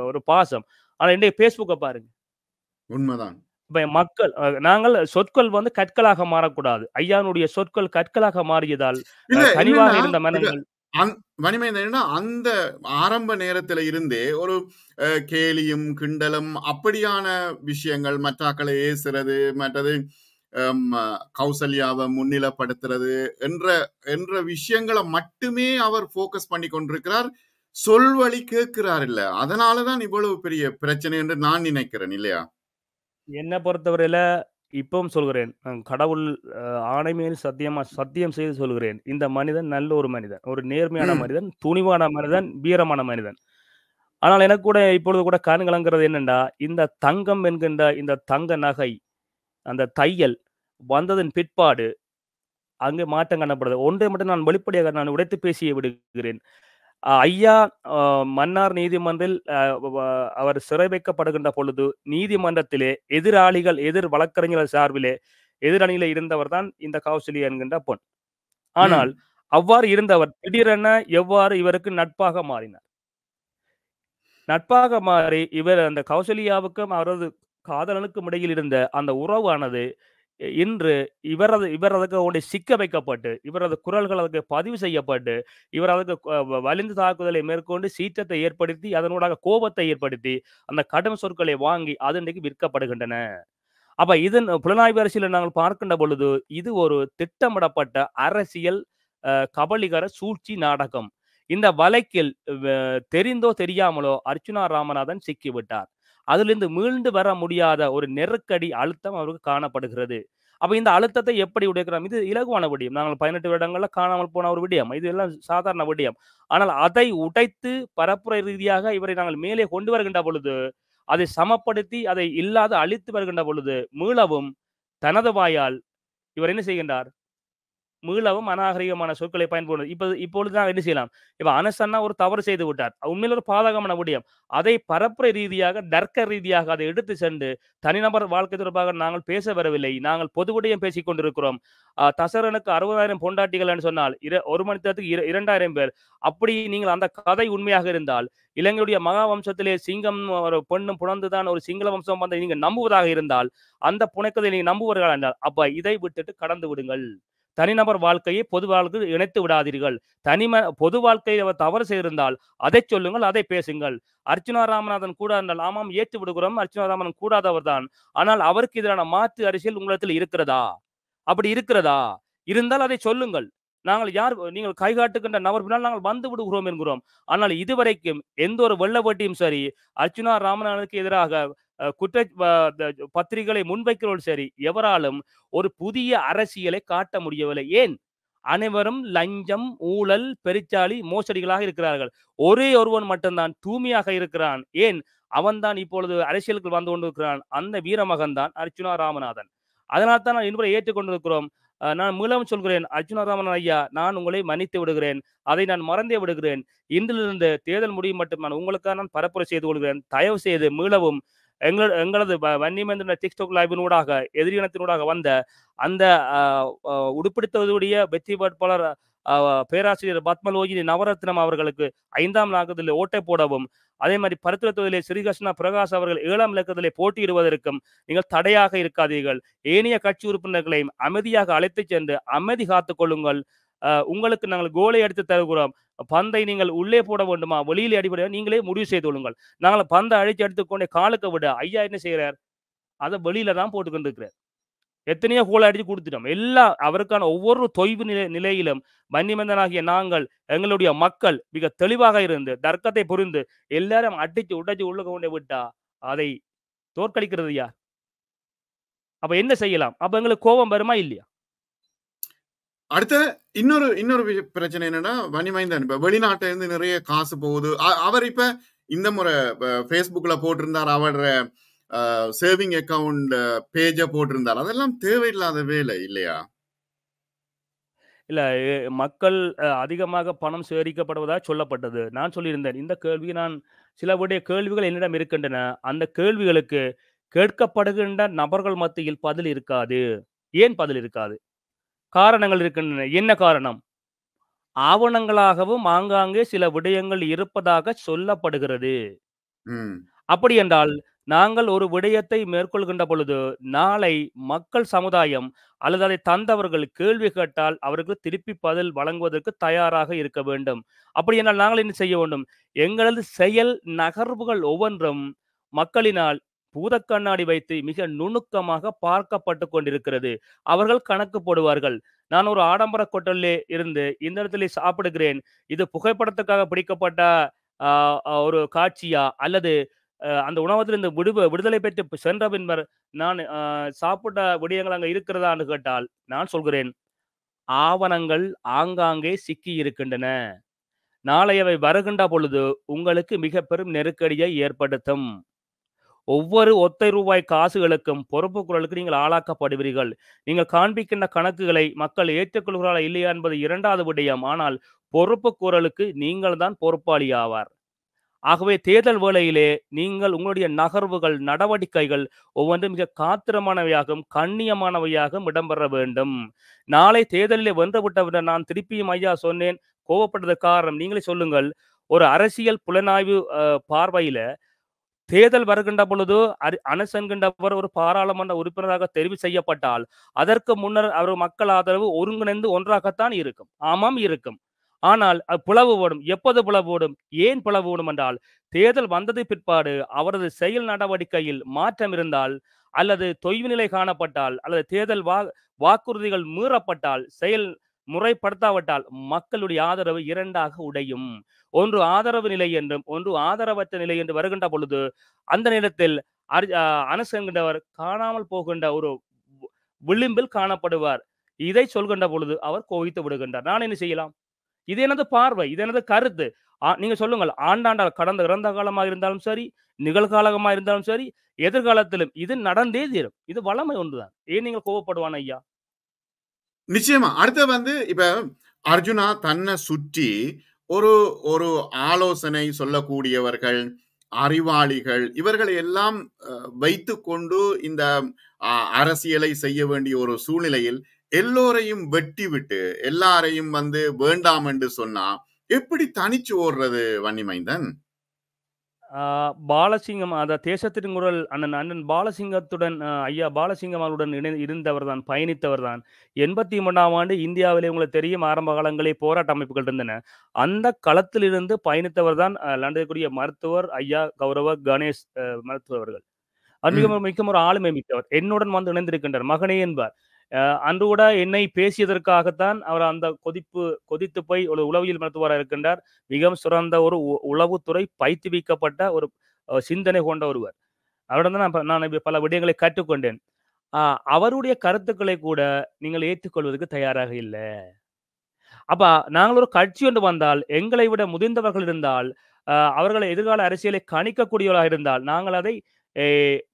ஒரு பாசம். ஆனால் இன்றைய ஃபேஸ்புக்கை பாருங்க. உண்மதான். இப்ப மக்கள் நாங்கள் சொற்கள் வந்து கற்களாக மாறக்கூடாது. ஐயானுடைய சொற்கள் கற்களாக மாறியதால், கனிவாக இருந்த மனங்கள் என்னன்னா, அந்த ஆரம்ப நேரத்தில இருந்தே ஒரு கேலியும், கிண்டலும் அப்படியான விஷயங்கள், மற்றாக்களை ஏசுறது, மற்றது கௌசல்யாவ முன்னிலைப்படுத்துறது என்ற என்ற விஷயங்கள மட்டுமே அவர் ஃபோக்கஸ் பண்ணி கொண்டிருக்கிறார். சொல்வழி கேட்கிறார் இல்ல. அதனால தான் இவ்வளவு பெரிய பிரச்சனை என்று நான் நினைக்கிறேன் இல்லையா? என்ன பொறுத்தவரையில இப்பவும் சொல்கிறேன். கடவுள் அ ஆணை மேல் சத்தியமா சத்தியம் செய்து சொல்கிறேன். இந்த மனிதன் நல்ல ஒரு மனிதன். ஒரு நேர்மையான ம். மனிதன், துணிவான மனிதன், வீரமான மனிதன். ஆனால் எனக்கு கூட இப்பொழுது கூட கண் கலங்குறது என்னென்றா, இந்த தங்கம் என்கின்ற இந்த தங்க நகை, அந்த தையல் வந்ததன் பிற்பாடு, அங்கே மாற்றம் காணப்படுது. ஒன்றை மட்டும் நான் வெளிப்படையாக நான் உடைத்து பேசி விடுகிறேன். ஐயா மன்னார் நீதிமன்றில் அவர் சிறை வைக்கப்படுகின்ற பொழுது, நீதிமன்றத்திலே எதிராளிகள், எதிர் வழக்கறிஞர்கள் சார்பிலே எதிரணியிலே இருந்தவர் தான் இந்த கௌசல்யா என்கின்ற பெண். ஆனால். அவ்வாறு இருந்தவர் திடீரென எவ்வாறு இவருக்கு நட்பாக மாறினார்? நட்பாக மாறி இவர் அந்த கௌசல்யாவுக்கும் அவரது காதலனுக்கும் இடையில் இருந்த அந்த உறவானது இன்று இவரது இவர் அதுக்கு சிக்க வைக்கப்பட்டு, இவரது குரல்கள் அதுக்கு பதிவு செய்யப்பட்டு, இவர் அதுக்கு வலிந்து தாக்குதலை மேற்கொண்டு சீற்றத்தை ஏற்படுத்தி, அதனூடாக கோபத்தை ஏற்படுத்தி, அந்த கடும் சொற்களை வாங்கி அது இன்றைக்கு விற்கப்படுகின்றன. அப்ப இதன் புலனாய்வு அரசியல நாங்கள் பார்க்கின்ற பொழுது, இது ஒரு திட்டமிடப்பட்ட அரசியல் கபலிகர கபளிகர சூழ்ச்சி நாடகம். இந்த வழக்கில் தெரிந்தோ தெரியாமலோ அர்ச்சுனா ராமநாதன் சிக்கிவிட்டார். அதிலிருந்து மீண்டு வர முடியாத ஒரு நெருக்கடி, அழுத்தம் அவருக்கு காணப்படுகிறது. அப்ப இந்த அழுத்தத்தை எப்படி உடைக்கிறோம்? இது இலகுவான விடயம். நாங்கள் 18 வருடங்கள்ல காணாமல் போன ஒரு விடயம். இது எல்லாம் சாதாரண விடயம். ஆனால் அதை உடைத்து பரப்புரை ரீதியாக இவரை நாங்கள் மேலே கொண்டு வருகின்ற பொழுது, அதை சமப்படுத்தி, அதை இல்லாத அழித்து வருகின்ற பொழுது, மீளவும் தனது வாயால் இவர் என்ன செய்கின்றார்? மீளவும் அநாகரிகமான சொற்களை பயன்படுத்தும் இப்போ இப்பொழுது என்ன செய்யலாம்? இப்ப அனசன்னா ஒரு தவறு செய்து விட்டார். உண்மையில் ஒரு பாதகமான விடயம். அதை பரப்புரை ரீதியாக, தர்க்க ரீதியாக அதை எடுத்து சென்று, தனிநபர் வாழ்க்கை தொடர்பாக நாங்கள் பேச வரவில்லை. நாங்கள் பொது விடயம் பேசிக் கொண்டிருக்கிறோம். தசரனுக்கு 60,000 பொண்டாட்டிகள் என்று சொன்னால், இர ஒரு மணி நேரத்துக்கு இர 2,000 பேர். அப்படி நீங்கள் அந்த கதை உண்மையாக இருந்தால், இலங்கையுடைய மகா வம்சத்திலே சிங்கம் ஒரு பெண்ணும் புணர்ந்துதான் ஒரு சிங்கள வம்சம் வந்ததை நீங்க நம்புவதாக இருந்தால், அந்த புனைக்கதை நீங்க நம்புவீர்களா என்றால், அப்ப இதை விட்டுட்டு கடந்து விடுங்கள். தனிநபர் வாழ்க்கையை பொது வாழ்க்கை இணைத்து விடாதீர்கள். தனிம பொது வாழ்க்கையில் அவர் தவறு செய்திருந்தால், அதை சொல்லுங்கள், அதை பேசுங்கள். அர்ச்சுனா ராமநாதன் கூட இருந்தால் ஆமாம் ஏற்று விடுகிறோம். அர்ச்சுனா ராமநாதன் கூடாதவர் தான். ஆனால் அவருக்கு எதிரான மாற்று அரசியல் உங்களிடத்தில் இருக்கிறதா? அப்படி இருக்கிறதா? இருந்தால் அதை சொல்லுங்கள். நாங்கள் யார் நீங்கள் கைகாட்டுகின்ற நபர் பின்னால் நாங்கள் வந்து விடுகிறோம் என்கிறோம். ஆனால் இதுவரைக்கும் எந்த ஒரு வெள்ளவட்டியும் சரி, அர்ச்சுனா ராமநாதனுக்கு எதிராக குற்ற பத்திரிகைகளை முன்வைக்கிறவர்கள் சரி, எவராலும் ஒரு புதிய அரசியலை காட்ட முடியவில்லை. ஏன்? அனைவரும் லஞ்சம், ஊழல், பெருச்சாளி, மோசடிகளாக இருக்கிறார்கள். ஒரே ஒருவன் மட்டும் தான் தூய்மையாக இருக்கிறான். ஏன்? அவன்தான் இப்பொழுது அரசியலுக்கு வந்து கொண்டிருக்கிறான். அந்த வீரமகன் தான் அர்ச்சுனா ராமநாதன். அதனால் தான் நான் இன்றுவரை ஏற்றுக்கொண்டிருக்கிறோம். நான் மீளவும் சொல்கிறேன், அர்ச்சுனா ராமநாதன் ஐயா, நான் உங்களை மன்னித்து விடுகிறேன். அதை நான் மறந்தே விடுகிறேன். இன்றிலிருந்து தேர்தல் முடியும் மட்டும் நான் உங்களுக்காக நான் பரப்புரை செய்து கொள்கிறேன். தயவு செய்து மீளவும் எங்களோட எங்களது வ டிக்டாக் லைவினூடாக, எதிரினத்தினூடாக வந்த அந்த உடுப்பிடித்ததுடைய வெற்றி வேட்பாளர் பேராசிரியர் பத்மலோகினி நவரத்னம் அவர்களுக்கு 5ஆம் இலக்கத்திலே ஓட்டை போடவும், அதே மாரி பருத்தித்துறையிலே ஸ்ரீகிருஷ்ணா பிரகாஷ் அவர்கள் ஏழாம் இலக்கத்திலே போட்டியிடுவதற்கும் நீங்கள் தடையாக இருக்காதீர்கள். ஏனைய கட்சி உறுப்பினர்களையும் அமைதியாக அழைத்துச் சென்று அமைதி காத்துக் கொள்ளுங்கள். உங்களுக்கு நாங்கள் கோலை எடுத்து தருகிறோம். பந்தை நீங்கள் உள்ளே போட வேண்டுமா? வெளியிலே அடிபட நீங்களே முடிவு செய்து கொள்ளுங்கள். நாங்கள் பந்தை அழிச்சு எடுத்துக்கொண்டே காலுக்கு விட, ஐயா என்ன செய்கிறார் அத வெளியில தான் போட்டுக்கொண்டு கொண்டிருக்கிறார். எத்தனையோ கோல் அடிச்சு கொடுத்துட்டோம் எல்லா அவருக்கான ஒவ்வொரு தொய்வு நிலை நிலையிலும் வன்னியமேந்தனாகிய நாங்கள், எங்களுடைய மக்கள் மிக தெளிவாக இருந்து, தர்க்கத்தை புரிந்து, எல்லாரும் அடிச்சு உடைச்சு உள்ள கொண்டு விட்டா, அதை தோற்கடிக்கிறது யார்? அப்ப என்ன செய்யலாம்? அப்ப எங்களுக்கு கோபம் வருமா? இல்லையா? அடுத்த இன்னொரு இன்னொரு பிரச்சனை என்னன்னா, வன்னிமைந்தன் இப்ப வெளிநாட்டுல இருந்து நிறைய காசு போகுது. அவர் இப்ப இந்த முறை ஃபேஸ்புக்ல போட்டிருந்தார். அவர சேவிங் அக்கவுண்ட் பேஜ போட்டிருந்தார். அதெல்லாம் தேவையில்லாத வேலை இல்லையா? இல்ல மக்கள் அதிகமாக பணம் சேகரிக்கப்படுவதாக சொல்லப்பட்டது. நான் சொல்லியிருந்தேன். இந்த கேள்வி நான் சிலவுடைய கேள்விகள் என்னிடம் இருக்கின்றன. அந்த கேள்விகளுக்கு கேட்கப்படுகின்ற நபர்கள் மத்தியில் பதில் இருக்காது. ஏன் பதில் இருக்காது? காரணங்கள் இருக்கின்றன. என்ன காரணம்? ஆவணங்களாகவும் ஆங்காங்கே சில விடயங்கள் இருப்பதாக சொல்லப்படுகிறது. அப்படி என்றால், நாங்கள் ஒரு விடயத்தை மேற்கொள்கின்ற பொழுது, நாளை மக்கள் சமுதாயம் அல்லது அதை தந்தவர்கள் கேள்வி கேட்டால், அவருக்கு திருப்பி பதில் வழங்குவதற்கு தயாராக இருக்க வேண்டும். அப்படி என்றால் நாங்கள் என்ன செய்ய வேண்டும்? எங்களது செயல் நகர்வுகள் ஒவ்வொன்றும் மக்களினால் பூதக்கண்ணாடி வைத்து மிக நுணுக்கமாக பார்க்கப்பட்டு கொண்டிருக்கிறது. அவர்கள் கணக்கு போடுவார்கள். நான் ஒரு ஆடம்பர ஹோட்டலிலே இருந்து இந்த இடத்துல சாப்பிடுகிறேன். இது புகைப்படத்துக்காக பிடிக்கப்பட்ட ஒரு காட்சியா? அல்லது அந்த உணவத்திலிருந்து விடுவ விடுதலை பெற்று சென்ற பின்னர் நான் சாப்பிட்ட விடயங்கள் அங்கே இருக்கிறதான்னு கேட்டால், நான் சொல்கிறேன், ஆவணங்கள் ஆங்காங்கே சிக்கி இருக்கின்றன. நாளை அவை வருகின்ற பொழுது, உங்களுக்கு மிக பெரும் நெருக்கடியை ஏற்படுத்தும். ஒவ்வொரு ஒத்தை ரூபாய் காசுகளுக்கும் பொறுப்புக்கூறலுக்கு நீங்கள் ஆளாக்கப்படுவீர்கள். நீங்கள் காண்பிக்கின்ற கணக்குகளை மக்கள் ஏற்றுக்கொள்கிறாரா இல்லையா என்பது இரண்டாவது விடயம். ஆனால் பொறுப்புக்கூறலுக்கு நீங்கள் தான் பொறுப்பாளி ஆவார். ஆகவே தேர்தல் வேளையிலே நீங்கள் உங்களுடைய நகர்வுகள், நடவடிக்கைகள் ஒவ்வொன்றும் மிக காத்திரமானவையாகவும், கண்ணியமானவையாகவும் இடம்பெற வேண்டும். நாளை தேர்தலிலே வந்துவிட்டவுடன் நான் திருப்பியும் ஐயா சொன்னேன், கோவப்பட்டதற்கு காரணம் நீங்களே சொல்லுங்கள். ஒரு அரசியல் புலனாய்வு பார்வையில தேர்தல் வருகின்ற பொழுது அரி அனஸ் ஒரு பாராளுமன்ற உறுப்பினராக தெரிவு செய்யப்பட்டால், அதற்கு முன்னர் அவர் மக்கள் ஆதரவு ஒருங்கிணைந்து ஒன்றாகத்தான் இருக்கும். ஆமாம் இருக்கும். ஆனால் அது பிளவுபடும். எப்போது பிளவுபடும்? ஏன் பிளவுபடும் என்றால், தேர்தல் வந்தது பிற்பாடு அவரது செயல் நடவடிக்கையில் மாற்றம் இருந்தால், அல்லது தொய்வு நிலை காணப்பட்டால், அல்லது தேர்தல் வா வாக்குறுதிகள் மீறப்பட்டால், செயல் முறைப்படுத்தாவிட்டால், மக்களுடைய ஆதரவு இரண்டாக உடையும். ஒன்று ஆதரவு நிலை என்றும், ஒன்று ஆதரவற்ற நிலை என்று வருகின்ற பொழுது, அந்த நேரத்தில் அரி அ அனஸ் என்கின்றவர் காணாமல் போகின்ற ஒரு விளிம்பில் காணப்படுவார். இதை சொல்கின்ற பொழுது அவர் கோவித்து விடுகின்றார். நான் என்ன செய்யலாம்? இது எனது பார்வை. இது எனது கருத்து. நீங்க சொல்லுங்கள். ஆண்டாண்டால் கடந்த இறந்த காலமாக இருந்தாலும் சரி, நிகழ்காலமா இருந்தாலும் சரி, எதிர்காலத்திலும் இது நடந்தே தீரும். இது வளமை ஒன்றுதான். ஏன் நீங்கள் கோவப்படுவான ஐயா? நிச்சயமா. அடுத்தது வந்து இப்ப அர்ஜுனா தன்னை சுற்றி ஒரு ஒரு ஆலோசனை சொல்லக்கூடியவர்கள், அறிவாளிகள் இவர்களை எல்லாம் வைத்து கொண்டு இந்த அ அரசியலை செய்ய வேண்டிய ஒரு சூழ்நிலையில், எல்லோரையும் வெட்டிவிட்டு, எல்லாரையும் வந்து வேண்டாம் என்று சொன்னா, எப்படி தனிச்சு ஓடுறது வன்னிமைந்தன்? பாலசிங்கம் அத தேசத்தின் குரல் அண்ணன் அண்ணன் பாலசிங்கத்துடன் ஐயா பாலசிங்கம் அவர்களுடன் இணை இருந்தவர் தான், பயணித்தவர் தான். 83ஆம் ஆண்டு இந்தியாவிலே உங்களுக்கு தெரியும் ஆரம்ப காலங்களிலே போராட்ட அமைப்புகள் இருந்தன. அந்த களத்திலிருந்து பயணித்தவர் தான் இருக்கக்கூடிய மருத்துவர் ஐயா கௌரவ கணேஷ் அ மருத்துவர் அவர்கள். அவர் மிக ம். மிகவும் ஒரு ஆளுமை மிக்கவர். என்னுடன் வந்து இணைந்திருக்கின்றார். மகனே என்பார். அன்று கூட என்னை பேசியதற்காகத்தான் அவர் அந்த கொதிப்பு கொதித்து போய் ஒரு உளவியல் மருத்துவராக இருக்கின்றார். மிகவும் சிறந்த ஒரு உ உளவுத்துறை பயிற்றுவிக்கப்பட்ட ஒரு சிந்தனை கொண்ட ஒருவர். அவரிடம் தான் நான் நான் பல விடயங்களை கற்றுக்கொண்டேன். அவருடைய கருத்துக்களை கூட நீங்கள் ஏற்றுக்கொள்வதற்கு தயாராக இல்லை அப்ப நாங்கள் ஒரு கட்சி ஒன்று வந்தால், எங்களை விட முதிர்ந்தவர்கள் இருந்தால், அவர்களை எதிர்கால அரசியலை கணிக்கக்கூடியவர்களாக இருந்தால், நாங்கள் அதை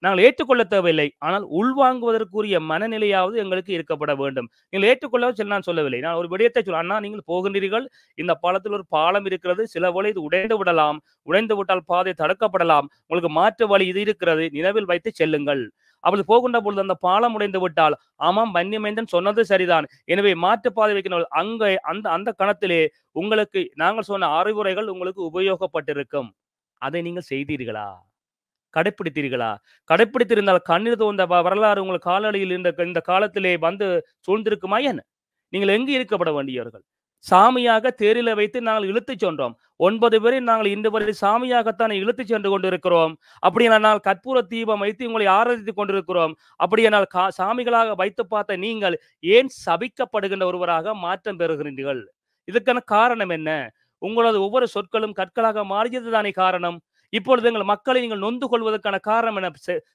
நாங்கள் ஏற்றுக்கொள்ள தேவையில்லை. ஆனால் உள்வாங்குவதற்குரிய மனநிலையாவது எங்களுக்கு இருக்கப்பட வேண்டும். நீங்கள் ஏற்றுக்கொள்ள சொல்ல நான் சொல்லவில்லை. நான் ஒரு விடயத்தை சொல்ல அண்ணா நீங்கள் போகின்றீர்கள். இந்த பாலத்தில் ஒரு பாலம் இருக்கிறது. சில வழி இது உடைந்து விடலாம். உடைந்து விட்டால் பாதை தடுக்கப்படலாம். உங்களுக்கு மாற்று வழி இது இருக்கிறது. நினைவில் வைத்து செல்லுங்கள். அப்படி போகின்ற பொழுது அந்த பாலம் உடைந்து விட்டால், ஆமாம் வன்னியமைந்தன் சொன்னது சரிதான். எனவே மாற்று பாதை வைக்கணும். அங்கே அந்த அந்த கணத்திலே உங்களுக்கு நாங்கள் சொன்ன அறிவுரைகள் உங்களுக்கு உபயோகப்பட்டிருக்கும். அதை நீங்கள் செய்தீர்களா? கடைப்பிடித்தீர்களா? கடைப்பிடித்திருந்தால் கண்ணீர் தோந்த வ வரலாறு உங்கள் காலடியில் இந்த இந்த காலத்திலே வந்து சூழ்ந்திருக்குமா என்ன? நீங்கள் எங்கு இருக்கப்பட வேண்டியவர்கள்? சாமியாக தேரில வைத்து நாங்கள் இழுத்துச் சென்றோம். ஒன்பது பேரை நாங்கள் இன்று வரை சாமியாகத்தான் இழுத்துச் சென்று கொண்டிருக்கிறோம். அப்படியானால் கற்பூர தீபம் வைத்து உங்களை ஆராதித்துக் கொண்டிருக்கிறோம். அப்படியானால் கா சாமிகளாக வைத்து பார்த்த நீங்கள் ஏன் சபிக்கப்படுகின்ற ஒருவராக மாற்றம் பெறுகிறீர்கள்? இதற்கான காரணம் என்ன? உங்களது ஒவ்வொரு சொற்களும் கற்களாக மாறியது தானே காரணம். இப்பொழுது எங்கள் மக்களை நீங்கள் நொந்து கொள்வதற்கான காரணம் என்ன?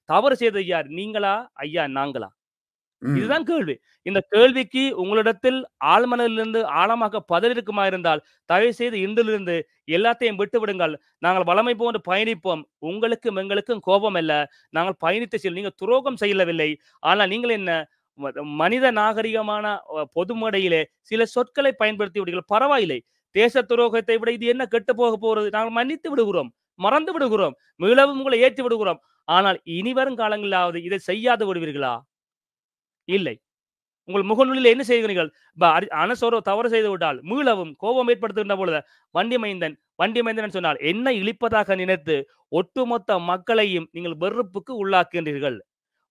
தவறு செய்தது யார்? நீங்களா? ஐயா நாங்களா? இதுதான் கேள்வி. இந்த கேள்விக்கு உங்களிடத்தில் ஆழ்மனதிலிருந்து ஆழமாக பதில் இருக்குமா இருந்தால், தயவு செய்து இன்றிலிருந்து எல்லாத்தையும் விட்டுவிடுங்கள். நாங்கள் வழமை போன்று பயணிப்போம். உங்களுக்கும் எங்களுக்கும் கோபம் அல்ல. நாங்கள் பயணித்து செல் நீங்க துரோகம் செய்யவில்லை. ஆனால் நீங்கள் என்ன மனித நாகரிகமான அ பொது மேடையிலே சில சொற்களை பயன்படுத்தி விட்டீர்கள். பரவாயில்லை. தேச துரோகத்தை விட இது என்ன கெட்டுப் போகப் போறது? நாங்கள் மன்னித்து விடுகிறோம். மறந்து விடுகிறோம். மீளவும் உங்களை ஏற்றி விடுகிறோம். ஆனால் இனி வரும் காலங்களிலாவது இதை செய்யாது விடுவீர்களா? இல்லை. உங்கள் முகநூலில் என்ன செய்கிறீர்கள் அனசோரோ தவறு செய்து விட்டால் மீளவும் கோபம் ஏற்படுத்துகின்ற பொழுது வண்டி மைந்தன் வண்டி மைந்தன் சொன்னால் என்ன இழிப்பதாக நினைத்து ஒட்டுமொத்த மக்களையும் நீங்கள் வெறுப்புக்கு உள்ளாக்குகின்றீர்கள்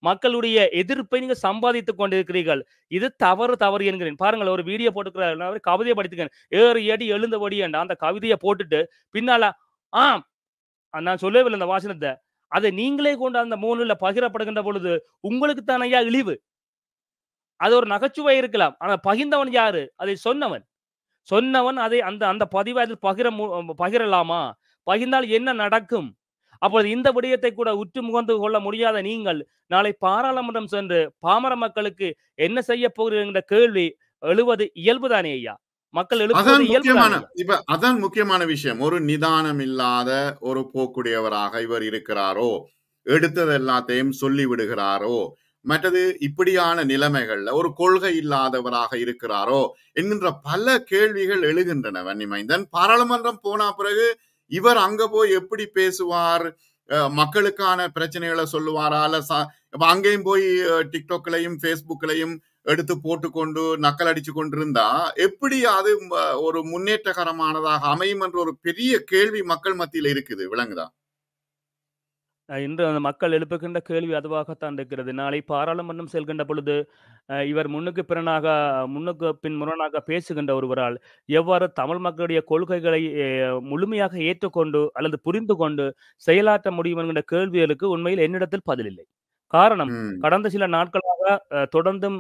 மக்களுடைய எதிர்ப்பை நீங்கள் சம்பாதித்துக் கொண்டிருக்கிறீர்கள் இது தவறு தவறு என்கிறேன் பாருங்கள் ஒரு வீடியோ போட்டுக்கிறார் கவிதையை படித்துக்கேன் ஏறு ஏடி எழுந்தபடி என்ற அந்த கவிதையை போட்டுட்டு பின்னால ஆம் நான் சொல்லவில்லை அந்த வாசனத்தை. அதை நீங்களே கொண்டு அந்த மூணுல பகிரப்படுகின்ற பொழுது உங்களுக்கு தானையா இழிவு. அது ஒரு நகைச்சுவை இருக்கலாம். ஆனா பகிர்ந்தவன் யாரு? அதை சொன்னவன். சொன்னவன் அதை அந்த அந்த பதிவை அதில் பகிர மு- பகிரலாமா? பகிர்ந்தால் என்ன நடக்கும்? அப்பொழுது இந்த விடயத்தை கூட உற்று முகந்து கொள்ள முடியாத நீங்கள் நாளை பாராளுமன்றம் சென்று பாமர மக்களுக்கு என்ன செய்ய போகிறீர்கள் என்ற கேள்வி எழுவது இயல்புதானே ஐயா? மக்கள் முக்கியமான இப்ப அதான் முக்கியமான விஷயம். ஒரு நிதானம் இல்லாத ஒரு போக்குடையவராக இவர் இருக்கிறாரோ எடுத்தது எல்லாத்தையும் சொல்லி விடுகிறாரோ மற்றது இப்படியான நிலைமைகள்ல ஒரு கொள்கை இல்லாதவராக இருக்கிறாரோ என்கின்ற பல கேள்விகள் எழுகின்றன வன்னிமைந்தன் பாராளுமன்றம் போன பிறகு இவர் அங்க போய் எப்படி பேசுவார்? மக்களுக்கான பிரச்சனைகளை சொல்லுவாரா? இப்ப அங்கேயும் போய் டிக்டாக்லயும் ஃபேஸ்புக்லயும் எடுத்து போட்டுக்கொண்டு நக்கல் அடிச்சு கொண்டிருந்தா எப்படி அது ஒரு முன்னேற்றகரமானதாக அமையும் என்ற ஒரு பெரிய கேள்வி மக்கள் மத்தியில இருக்குது விளங்குதா இன்று அந்த மக்கள் எழுப்புகின்ற கேள்வி அதுவாகத்தான் இருக்கிறது. நாளை பாராளுமன்றம் செல்கின்ற பொழுது அஹ் இவர் முன்னுக்கு பிறனாக முன்னுக்கு பின் முரணாக பேசுகின்ற ஒருவரால் எவ்வாறு தமிழ் மக்களுடைய கொள்கைகளை அஹ், முழுமையாக ஏற்றுக்கொண்டு அல்லது புரிந்து கொண்டு செயலாற்ற முடியும் என்கின்ற கேள்விகளுக்கு உண்மையில் என்னிடத்தில் பதிலில்லை காரணம். கடந்த சில நாட்களாக தொடர்ந்தும்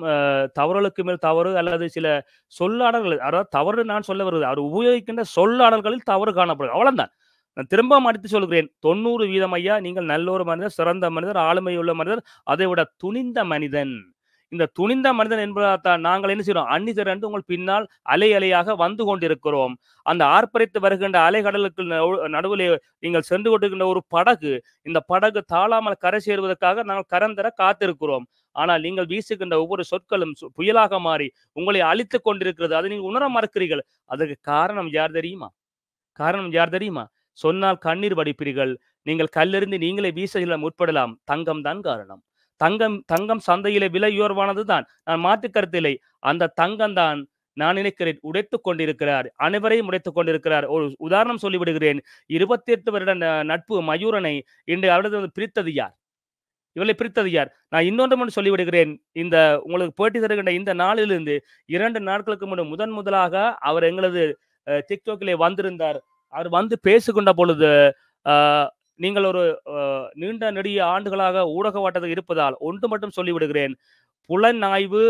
தவறுகளுக்கு மேல் தவறு அல்லது சில சொல்லாடல்கள் அதாவது தவறு நான் சொல்ல வருவது அவர் உபயோகிக்கின்ற சொல்லாடல்களில் தவறு காணப்படும். அவ்வளவுதான். நான் திரும்ப அடித்து சொல்கிறேன். தொண்ணூறு வீதம் ஐயா நீங்கள் நல்ல ஒரு மனிதர் சிறந்த மனிதர் ஆளுமையுள்ள மனிதர் அதை விட துணிந்த மனிதன். இந்த துணிந்த மனிதன் என்பதால் நாங்கள் என்ன செய்யறோம் அன்னி என்று உங்கள் பின்னால் அலை அலையாக வந்து கொண்டிருக்கிறோம். அந்த ஆர்ப்பரித்து வருகின்ற அலைகடலுக்கு நடு- நடுவிலே நீங்கள் சென்று கொண்டிருக்கின்ற ஒரு படகு. இந்த படகு தாழாமல் கரை சேருவதற்காக நாங்கள் கரந்தர காத்திருக்கிறோம். ஆனால் நீங்கள் வீசுகின்ற ஒவ்வொரு சொற்களும் புயலாக மாறி உங்களை அழித்துக் கொண்டிருக்கிறது. அதை நீங்கள் உணர மறுக்கிறீர்கள். அதற்கு காரணம் யார் தெரியுமா? காரணம் யார் தெரியுமா? சொன்னால் கண்ணீர் வடிப்பீர்கள். நீங்கள் கல்லெறிந்து நீங்களே வீச உட்படலாம். முற்படலாம் தங்கம் தான் காரணம். தங்கம் தங்கம் சந்தையிலே விலை உயர்வானது தான் நான் மாற்று கருத்தில்லை. அந்த தங்கம் தான் நான் நினைக்கிறேன் உடைத்து கொண்டிருக்கிறார். அனைவரையும் உடைத்துக் கொண்டிருக்கிறார். ஒரு உதாரணம் சொல்லிவிடுகிறேன். இருபத்தி எட்டு வருட ந- நட்பு மயூரனை இன்று அவரது பிரித்தது யார்? இவளை பிரித்தது யார்? நான் இன்னொன்று மட்டும் சொல்லிவிடுகிறேன். இந்த உங்களுக்கு போட்டி தருகின்ற இந்த நாளிலிருந்து இரண்டு நாட்களுக்கு முன்பு முதன் முதலாக அவர் எங்களது அஹ், டிக்டாக்கிலே வந்திருந்தார். அவர் வந்து பேசுகின்ற பொழுது நீங்கள் ஒரு நீண்ட நெடிய ஆண்டுகளாக ஊடக வாட்டத்தில் இருப்பதால் ஒன்று மட்டும் சொல்லிவிடுகிறேன். புலனாய்வு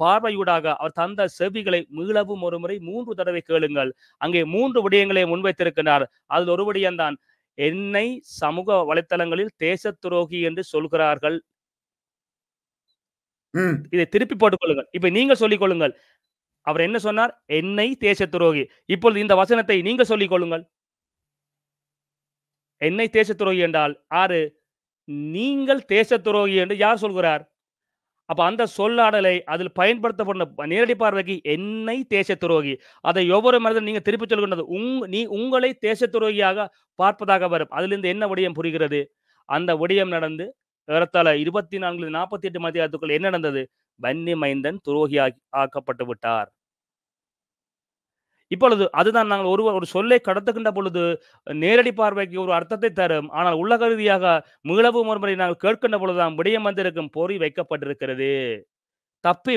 பார்வையூடாக அவர் தந்த செவிகளை மீளவும் ஒரு முறை மூன்று தடவை கேளுங்கள். அங்கே மூன்று விடயங்களை முன்வைத்திருக்கிறார். அதில் ஒரு விடயம்தான் என்னை சமூக வலைத்தளங்களில் தேசத் துரோகி என்று சொல்கிறார்கள். இதை திருப்பி போட்டுக் கொள்ளுங்கள். இப்ப நீங்க சொல்லிக் கொள்ளுங்கள். அவர் என்ன சொன்னார்? என்னை தேசத் துரோகி. இப்பொழுது இந்த வசனத்தை நீங்க சொல்லிக் கொள்ளுங்கள். என்னை தேச துரோகி என்றால் ஆறு நீங்கள் தேசத் துரோகி என்று யார் சொல்கிறார்? அப்ப அந்த சொல்லாடலை அதில் பயன்படுத்தப்பட்ட நேரடி பார்வைக்கு என்னை தேச துரோகி அதை ஒவ்வொரு மனிதன் நீங்க திருப்பி சொல்கின்றது? உங் நீ உங்களை தேச துரோகியாக பார்ப்பதாக வரும். அதிலிருந்து என்ன விடயம் புரிகிறது? அந்த விடயம் நடந்து ஏறத்தாழ இருபத்தி நான்கு நாற்பத்தி எட்டு மத்தியாரத்துக்குள் என்ன நடந்தது? வன்னி மைந்தன் துரோகி ஆக்கப்பட்டு விட்டார். இப்பொழுது அதுதான் நாங்கள் ஒரு ஒரு சொல்லை கடத்துகின்ற பொழுது நேரடி பார்வைக்கு ஒரு அர்த்தத்தை தரும். ஆனால் உலக ரீதியாக மீளவு ஒருமுறை நாங்கள் கேட்கின்ற பொழுதுதான் விடயம் வந்திருக்கும் பொறி வைக்கப்பட்டிருக்கிறது. தப்பி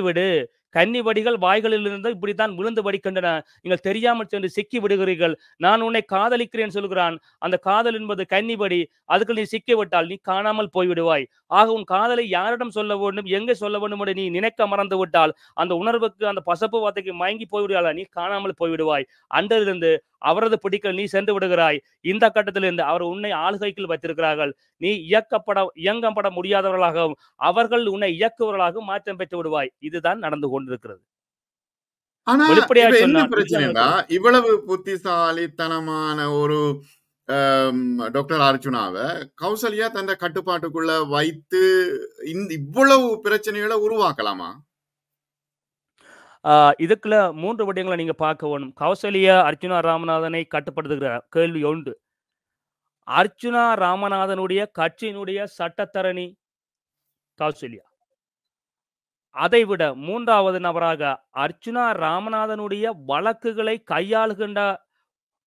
விடு கன்னி வடிகள் வாய்களிலிருந்து இப்படித்தான் விழுந்து வடிக்கின்றன. நீங்கள் தெரியாமல் சென்று சிக்கி விடுகிறீர்கள். நான் உன்னை காதலிக்கிறேன் சொல்கிறான். அந்த காதல் என்பது கன்னிபடி அதுக்கு நீ சிக்கி விட்டால் நீ காணாமல் போய்விடுவாய். ஆக உன் காதலை யாரிடம் சொல்ல வேண்டும் எங்கே சொல்ல வேண்டும் என்று நீ நினைக்க மறந்து விட்டால் அந்த உணர்வுக்கு அந்த பசப்பு வார்த்தைக்கு மயங்கி போய்விடுவாள் நீ காணாமல் போய்விடுவாய். அன்றிலிருந்து அவரது பிடிக்கல் நீ சென்று விடுகிறாய். இந்த கட்டத்திலிருந்து அவர் உன்னை ஆளுகைக்குள் வைத்திருக்கிறார்கள். நீ இயக்கப்பட இயங்கப்பட முடியாதவர்களாகவும் அவர்கள் உன்னை இயக்குவர்களாகவும் மாற்றம் பெற்று விடுவாய். இதுதான் நடந்து கொண்டிருக்கிறது. என்ன இவ்வளவு புத்திசாலித்தனமான ஒரு டாக்டர் அர்ஜுனாவை கௌசல்யா தந்த கட்டுப்பாட்டுக்குள்ள வைத்து இந்த இவ்வளவு பிரச்சனைகளை உருவாக்கலாமா? இதுக்குள்ள மூன்று விடயங்களை நீங்க பார்க்க வேணும். கௌசல்யா அர்ஜுனா ராமநாதனை கட்டுப்படுத்துகிற கேள்வி ஒன்று அர்ஜுனா ராமநாதனுடைய கட்சியினுடைய சட்டத்தரணி கௌசல்யா. அதைவிட மூன்றாவது நபராக அர்ச்சுனா ராமநாதனுடைய வழக்குகளை கையாளுகின்ற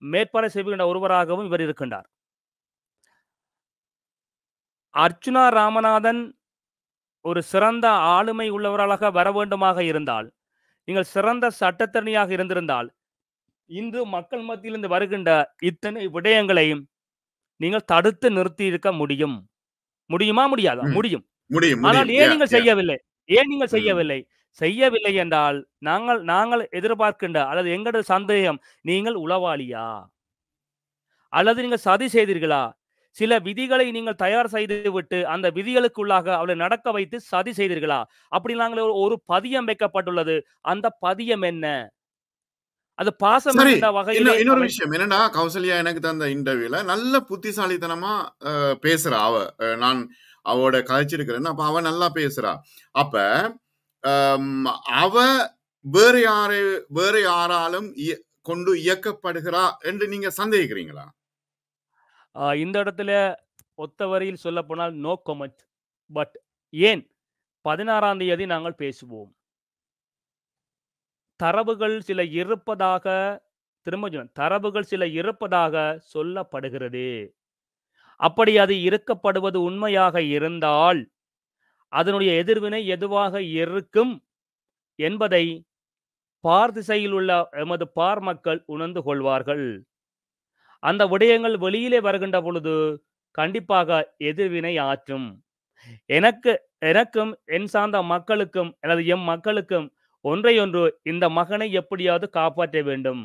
மேற்பார்வை செய்கின்ற ஒருவராகவும் இவர் இருக்கின்றார். அர்ச்சுனா ராமநாதன் ஒரு சிறந்த ஆளுமை உள்ளவராக வர வேண்டுமாக இருந்தால் நீங்கள் சிறந்த சட்டத்தரணியாக இருந்திருந்தால் இன்று மக்கள் மத்தியிலிருந்து வருகின்ற இத்தனை விடயங்களையும் நீங்கள் தடுத்து நிறுத்தி இருக்க முடியும். முடியுமா? முடியாதா. முடியும். முடியும் ஆனால் ஏன் நீங்கள். செய்யவில்லை? ஏன் நீங்கள். செய்யவில்லை? செய்யவில்லை என்றால் நாங்கள் நாங்கள் எதிர்பார்க்கின்ற அல்லது எங்களது சந்தேகம் நீங்கள் உளவாளியா? அல்லது நீங்கள் சதி செய்தீர்களா? சில விதிகளை நீங்கள் தயார் செய்து விட்டு அந்த விதிகளுக்குள்ளாக அவளை நடக்க வைத்து சதி செய்தீர்களா? அப்படி நாங்கள் ஒரு- பதியம் வைக்கப்பட்டுள்ளது. அந்த பதியம் என்ன? அது பாசம் இன்னொரு விஷயம் என்னன்னா கௌசல்யா எனக்கு தந்த இன்டர்வியூல நல்ல புத்திசாலித்தனமா பேசுறா அவ. நான் அவளோட கதைச்சிருக்கிறேன்னு அப்ப அவ நல்லா பேசுறா. அப்ப அவ வேற யாரை வேற யாராலும் இய- கொண்டு இயக்கப்படுகிறா என்று நீங்க சந்தேகிக்கிறீங்களா? இந்த இடத்துல ஒத்த வரியில் சொல்ல போனால் நோ கொமெண்ட் பட் ஏன்? பதினாறாம் தேதி நாங்கள் பேசுவோம். தரவுகள் சில இருப்பதாக திரும்ப தரவுகள் சில இருப்பதாக சொல்லப்படுகிறது. அப்படி அது இருக்கப்படுவது உண்மையாக இருந்தால் அதனுடைய எதிர்வினை எதுவாக இருக்கும் என்பதை பார் திசையில் உள்ள எமது பார் மக்கள் உணர்ந்து கொள்வார்கள். அந்த விடயங்கள் வெளியிலே வருகின்ற பொழுது கண்டிப்பாக எதிர்வினை ஆற்றும். எனக்கு எனக்கும் என் சார்ந்த மக்களுக்கும் அல்லது எம் மக்களுக்கும் ஒன்றையொன்று இந்த மகனை எப்படியாவது காப்பாற்ற வேண்டும்.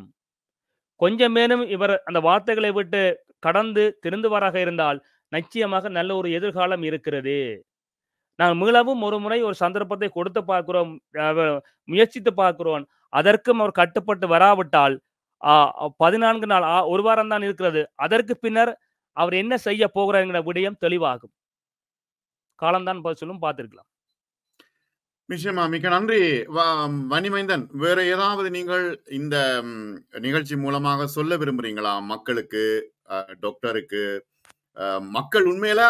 கொஞ்சமேனும் இவர் அந்த வார்த்தைகளை விட்டு கடந்து திருந்துவாராக இருந்தால் நிச்சயமாக நல்ல ஒரு எதிர்காலம் இருக்கிறது. நான் மீளவும் ஒரு முறை ஒரு சந்தர்ப்பத்தை கொடுத்து பார்க்கிறோம் முயற்சித்து பார்க்கிறோம். அதற்கும் அவர் கட்டுப்பட்டு வராவிட்டால் ஆ, பதினான்கு நாள் ஆ, ஒரு வாரம் தான் இருக்கிறது. அதற்கு பின்னர் அவர் என்ன செய்ய போகிறார் என்கிற விடயம் தெளிவாகும். காலம்தான் சொல்லும் பார்த்திருக்கலாம். நிச்சயமா மிக்க நன்றி. வ- வேற ஏதாவது நீங்கள் இந்த நிகழ்ச்சி மூலமாக சொல்ல விரும்புறீங்களா மக்களுக்கு? டாக்டருக்கு மக்கள் உண்மையில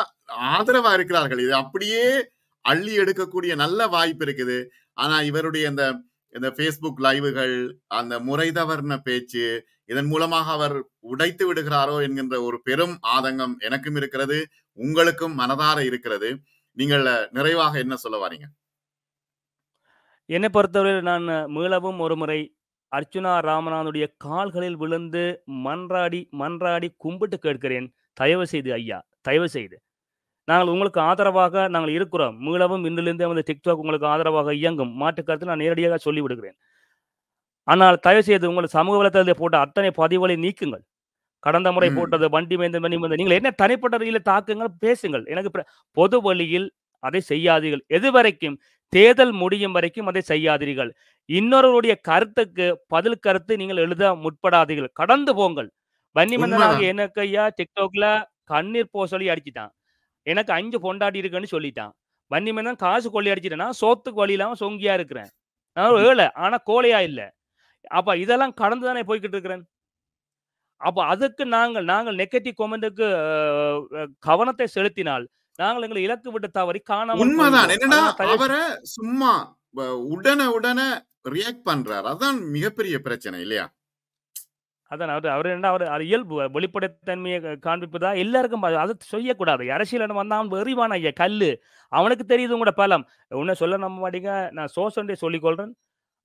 ஆதரவா இருக்கிறார்கள். இது அப்படியே அள்ளி எடுக்கக்கூடிய நல்ல வாய்ப்பு இருக்குது. ஆனா இவருடைய இந்த இந்த ஃபேஸ்புக் லைவுகள் அந்த முறை தவறின பேச்சு இதன் மூலமாக அவர் உடைத்து விடுகிறாரோ என்கின்ற ஒரு பெரும் ஆதங்கம் எனக்கும் இருக்கிறது. உங்களுக்கும் மனதார இருக்கிறது. நீங்கள் நிறைவாக என்ன சொல்ல வரீங்க? என்னை பொறுத்தவரையில் நான் மீளவும் ஒரு முறை அர்ச்சுனா ராமநாதனுடைய கால்களில் விழுந்து மன்றாடி மன்றாடி கும்பிட்டு கேட்கிறேன் தயவு செய்து ஐயா தயவு செய்து. நாங்கள் உங்களுக்கு ஆதரவாக நாங்கள் இருக்கிறோம். மீளவும் இன்றிலிருந்து வந்து டிக்டாக் உங்களுக்கு ஆதரவாக இயங்கும். மாற்று கருத்து நான் நேரடியாக சொல்லி விடுகிறேன் ஆனால் தயவு செய்து உங்கள் சமூக வலைத்தளத்தில் போட்ட அத்தனை பதிவுகளை நீக்குங்கள். கடந்த முறை. போட்டது வண்டி மேந்த வண்டி மேந்த நீங்கள் என்ன தனிப்பட்ட ரீதியில் தாக்குங்கள்? பேசுங்கள். எனக்கு பொது வழியில் அதை செய்யாதீர்கள். எதுவரைக்கும் தேர்தல் முடியும் வரைக்கும் அதை செய்யாதீர்கள். இன்னொருவருடைய கருத்துக்கு பதில் கருத்து நீங்கள் எழுத முற்படாதீர்கள். கடந்து போங்கள். வன்னிமந்தனாக. எனக்கு ஐயா டிக்டாக்ல கண்ணீர் போ சொல்லி அடிச்சிட்டான். எனக்கு அஞ்சு பொண்டாட்டி இருக்குன்னு சொல்லிட்டான். வன்னிமந்தன் காசு கொள்ளி அடிச்சிட்டேன்னா சோத்துக்கு வழி இல்லாம சொங்கியா இருக்கிறேன். நான் ஏழை ஆனா கோழையா இல்ல. அப்ப இதெல்லாம் கடந்து தானே போய்கிட்டு இருக்கிறேன். அப்ப அதுக்கு நாங்கள் நாங்கள் நெகட்டிவ் கொமெண்ட்டுக்கு கவனத்தை செலுத்தினால் நாங்கள் எங்களை இலக்கு விட்டு தவறி காணாமல் உண்மைதான். தயவு அவரை சும்மா உடனே உடனே ரியாக்ட் பண்றாரு. அதான் மிகப்பெரிய பிரச்சனை இல்லையா? அதான் அவர் அவர் என்ன அவர் இயல்பு. வெளிப்படைத்தன்மையை காண்பிப்பதா? எல்லாருக்கும் அதை செய்யக்கூடாது. அரசியல் வந்தான் வெறிவான ஐயா கல்லு. அவனுக்கு தெரியுது உங்களோட பலம். உன்னை சொல்ல நம்ப மாட்டீங்க நான் ஒன்றை சொல்லிக்கொள்றேன்.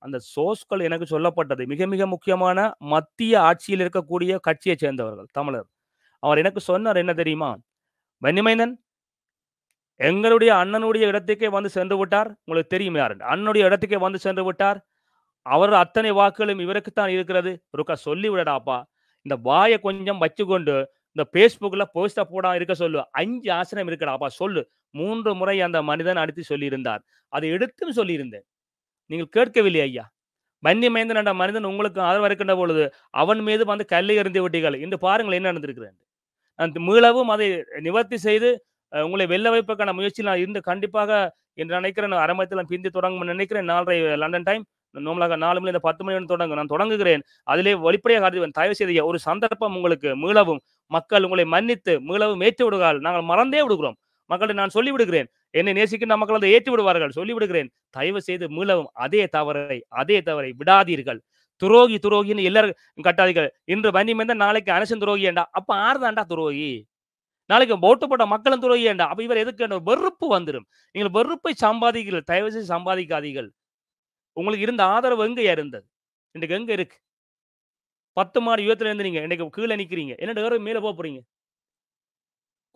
அந்த சோஸ்கள் எனக்கு சொல்லப்பட்டது. மிக மிக முக்கியமான மத்திய ஆட்சியில் இருக்கக்கூடிய கட்சியை சேர்ந்தவர்கள் தமிழர். அவர் எனக்கு சொன்னார் என்ன தெரியுமா? வன்னிமைந்தன் எங்களுடைய அண்ணனுடைய இடத்துக்கே வந்து சென்று விட்டார். உங்களுக்கு தெரியும் யார்? அண்ணனுடைய இடத்துக்கே வந்து சென்று விட்டார். அவர் அத்தனை வாக்குகளும் இவருக்குத்தான் இருக்கிறது. ஒருக்கா சொல்லி விடடாப்பா. இந்த வாயை கொஞ்சம் வச்சுக்கொண்டு இந்த பேஸ்புக்ல போஸ்டா போடா இருக்க சொல்லு. அஞ்சு ஆசனம் இருக்கடாப்பா சொல்லு. மூன்று முறை அந்த மனிதன் அடித்து சொல்லியிருந்தார். அதை எடுத்துன்னு சொல்லியிருந்தேன். நீங்கள் கேட்கவில்லை ஐயா. வன்னிமேந்தன் என்ற மனிதன் உங்களுக்கு ஆதரவு இருக்கின்ற பொழுது அவன் மீது வந்து கல்லை எறிந்து விட்டீர்கள். இன்று பாருங்கள் என்ன நடந்திருக்கிறது நான் மீளவும் அதை நிவர்த்தி செய்து உங்களை வெல்ல வைப்பதற்கான முயற்சியில் நான் இருந்து கண்டிப்பாக என்று நினைக்கிறேன். அரை மணித்தில் பிந்தி தொடங்கும் நினைக்கிறேன். நாலரை லண்டன் டைம். நார்மலாக நாலு மணி இந்த பத்து மணி வரை தொடங்கும் நான் தொடங்குகிறேன். அதிலே வெளிப்படையாக அறிவன். தயவு செய்து ஒரு சந்தர்ப்பம் உங்களுக்கு மீளவும். மக்கள் உங்களை மன்னித்து மீளவும் ஏற்று விடுகிறார்கள் நாங்கள் மறந்தே விடுகிறோம். மக்களை நான் சொல்லி விடுகிறேன். என்னை நேசிக்கின்ற மக்கள் அதை ஏற்றி விடுவார்கள். சொல்லி விடுகிறேன். தயவு செய்து மீளவும் அதே தவறை அதே தவறை விடாதீர்கள். துரோகி துரோகின்னு எல்லாரும் கட்டாதீர்கள். இன்று வன்னி மைந்தன் நாளைக்கு அனசன் துரோகி ஏண்டா அப்ப ஆறுதாண்டா துரோகி? நாளைக்கு ஓட்டு போட்ட மக்களும் துறை ஏண்டா? அப்ப இவர் எதுக்கு வெறுப்பு வந்துடும் நீங்கள் வெறுப்பை சம்பாதிக்கிறீர்கள் தயவு செய்து சம்பாதிக்காதீர்கள். உங்களுக்கு இருந்த ஆதரவு எங்க இருந்தது? இன்றைக்கு எங்க இருக்கு? பத்து மாடி யுகத்துல இருந்து நீங்க இன்னைக்கு கீழே நிக்கிறீங்க. என்னோட வேற மேல போக போறீங்க?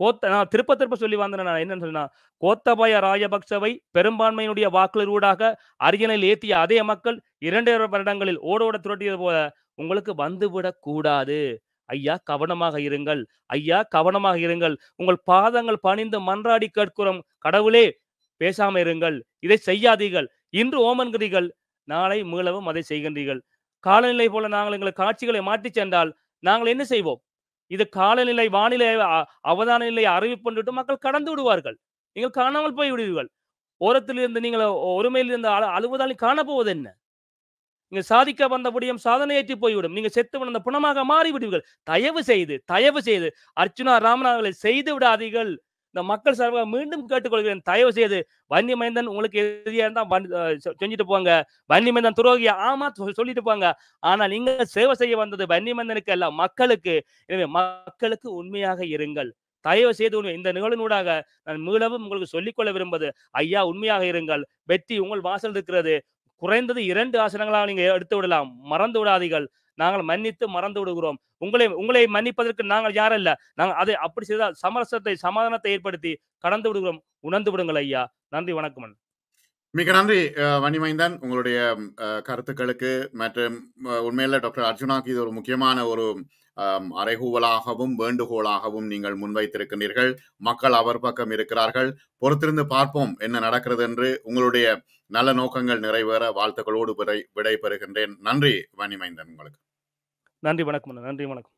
கோத்த நான் திருப்ப திருப்ப சொல்லி வந்தேன் நான் என்னன்னு சொன்னா கோத்தபாய ராஜபக்சவை பெரும்பான்மையினுடைய வாக்குகளூடாக அரியணையில் ஏற்றிய அதே மக்கள் இரண்டு வருடங்களில் ஓட ஓட துரட்டியது போல உங்களுக்கு வந்துவிடக் கூடாது ஐயா கவனமாக இருங்கள். ஐயா கவனமாக இருங்கள். உங்கள் பாதங்கள் பணிந்து மன்றாடி கேட்கிறோம். கடவுளே பேசாம இருங்கள். இதை செய்யாதீர்கள். இன்று ஓமன்கிறீர்கள். நாளை மீளவும் அதை செய்கின்றீர்கள். காலநிலை போல நாங்கள் எங்கள் காட்சிகளை மாற்றிச் சென்றால் நாங்கள் என்ன செய்வோம்? இது காலநிலை வானிலை அ- அவதான நிலை அறிவிப்புன்றுட்டு மக்கள் கடந்து விடுவார்கள். நீங்கள் காணாமல் போய் விடுவீர்கள் ஓரத்திலிருந்து நீங்கள் ஒருமையிலிருந்து அழு அழுவதால் காணப்போவது என்ன நீங்கள் சாதிக்க வந்த விடியம் சாதனையேற்றி போய்விடும். நீங்கள் செத்து விழுந்த புணமாக மாறிவிடுவீர்கள். தயவு செய்து தயவு செய்து அர்ச்சுனா ராமநாதர்களை செய்து விடாதீர்கள். இந்த மக்கள் சார்பாக மீண்டும் கேட்டுக்கொள்கிறேன். தயவு செய்து வன்னி மைந்தன் உங்களுக்கு எதிரியா இருந்தா செஞ்சுட்டு போங்க. வன்னி மைந்தன் துரோகிய? ஆமா சொல்லிட்டு போங்க. ஆனால் நீங்க சேவை செய்ய வந்தது வன்னி மைந்தனுக்கு அல்ல மக்களுக்கு. எனவே மக்களுக்கு உண்மையாக இருங்கள். தயவு செய்து உண்மை இந்த நிகழ்வினூடாக நான் மீளவும் உங்களுக்கு சொல்லிக்கொள்ள விரும்புவது ஐயா உண்மையாக இருங்கள். வெற்றி உங்கள் வாசல் இருக்கிறது. குறைந்தது இரண்டு ஆசனங்களாக நீங்க எடுத்து விடலாம். மறந்து விடாதீர்கள். நாங்கள் மன்னித்து மறந்து விடுகிறோம். உங்களை உங்களை மன்னிப்பதற்கு நாங்கள் யாரும் இல்லை நாங்கள் அதை அப்படி செய்தால் சமரசத்தை சமாதானத்தை ஏற்படுத்தி கடந்து விடுகிறோம். உணர்ந்து விடுங்கள் ஐயா. நன்றி வணக்கம் மிக நன்றி அஹ், உங்களுடைய அஹ், கருத்துக்களுக்கு மற்றும் உண்மையில டாக்டர் அர்ஜுனாக்கு இது ஒரு முக்கியமான ஒரு அறைகூவலாகவும் வேண்டுகோளாகவும் நீங்கள் முன்வைத்திருக்கின்றீர்கள். மக்கள் அவர் பக்கம் இருக்கிறார்கள். பொறுத்திருந்து பார்ப்போம் என்ன நடக்கிறது என்று உங்களுடைய நல்ல நோக்கங்கள் நிறைவேற வாழ்த்துக்களோடு விடை விடைபெறுகின்றேன். நன்றி வணிமைந்தன் உங்களுக்கு. நன்றி வணக்கம் நன்றி வணக்கம்.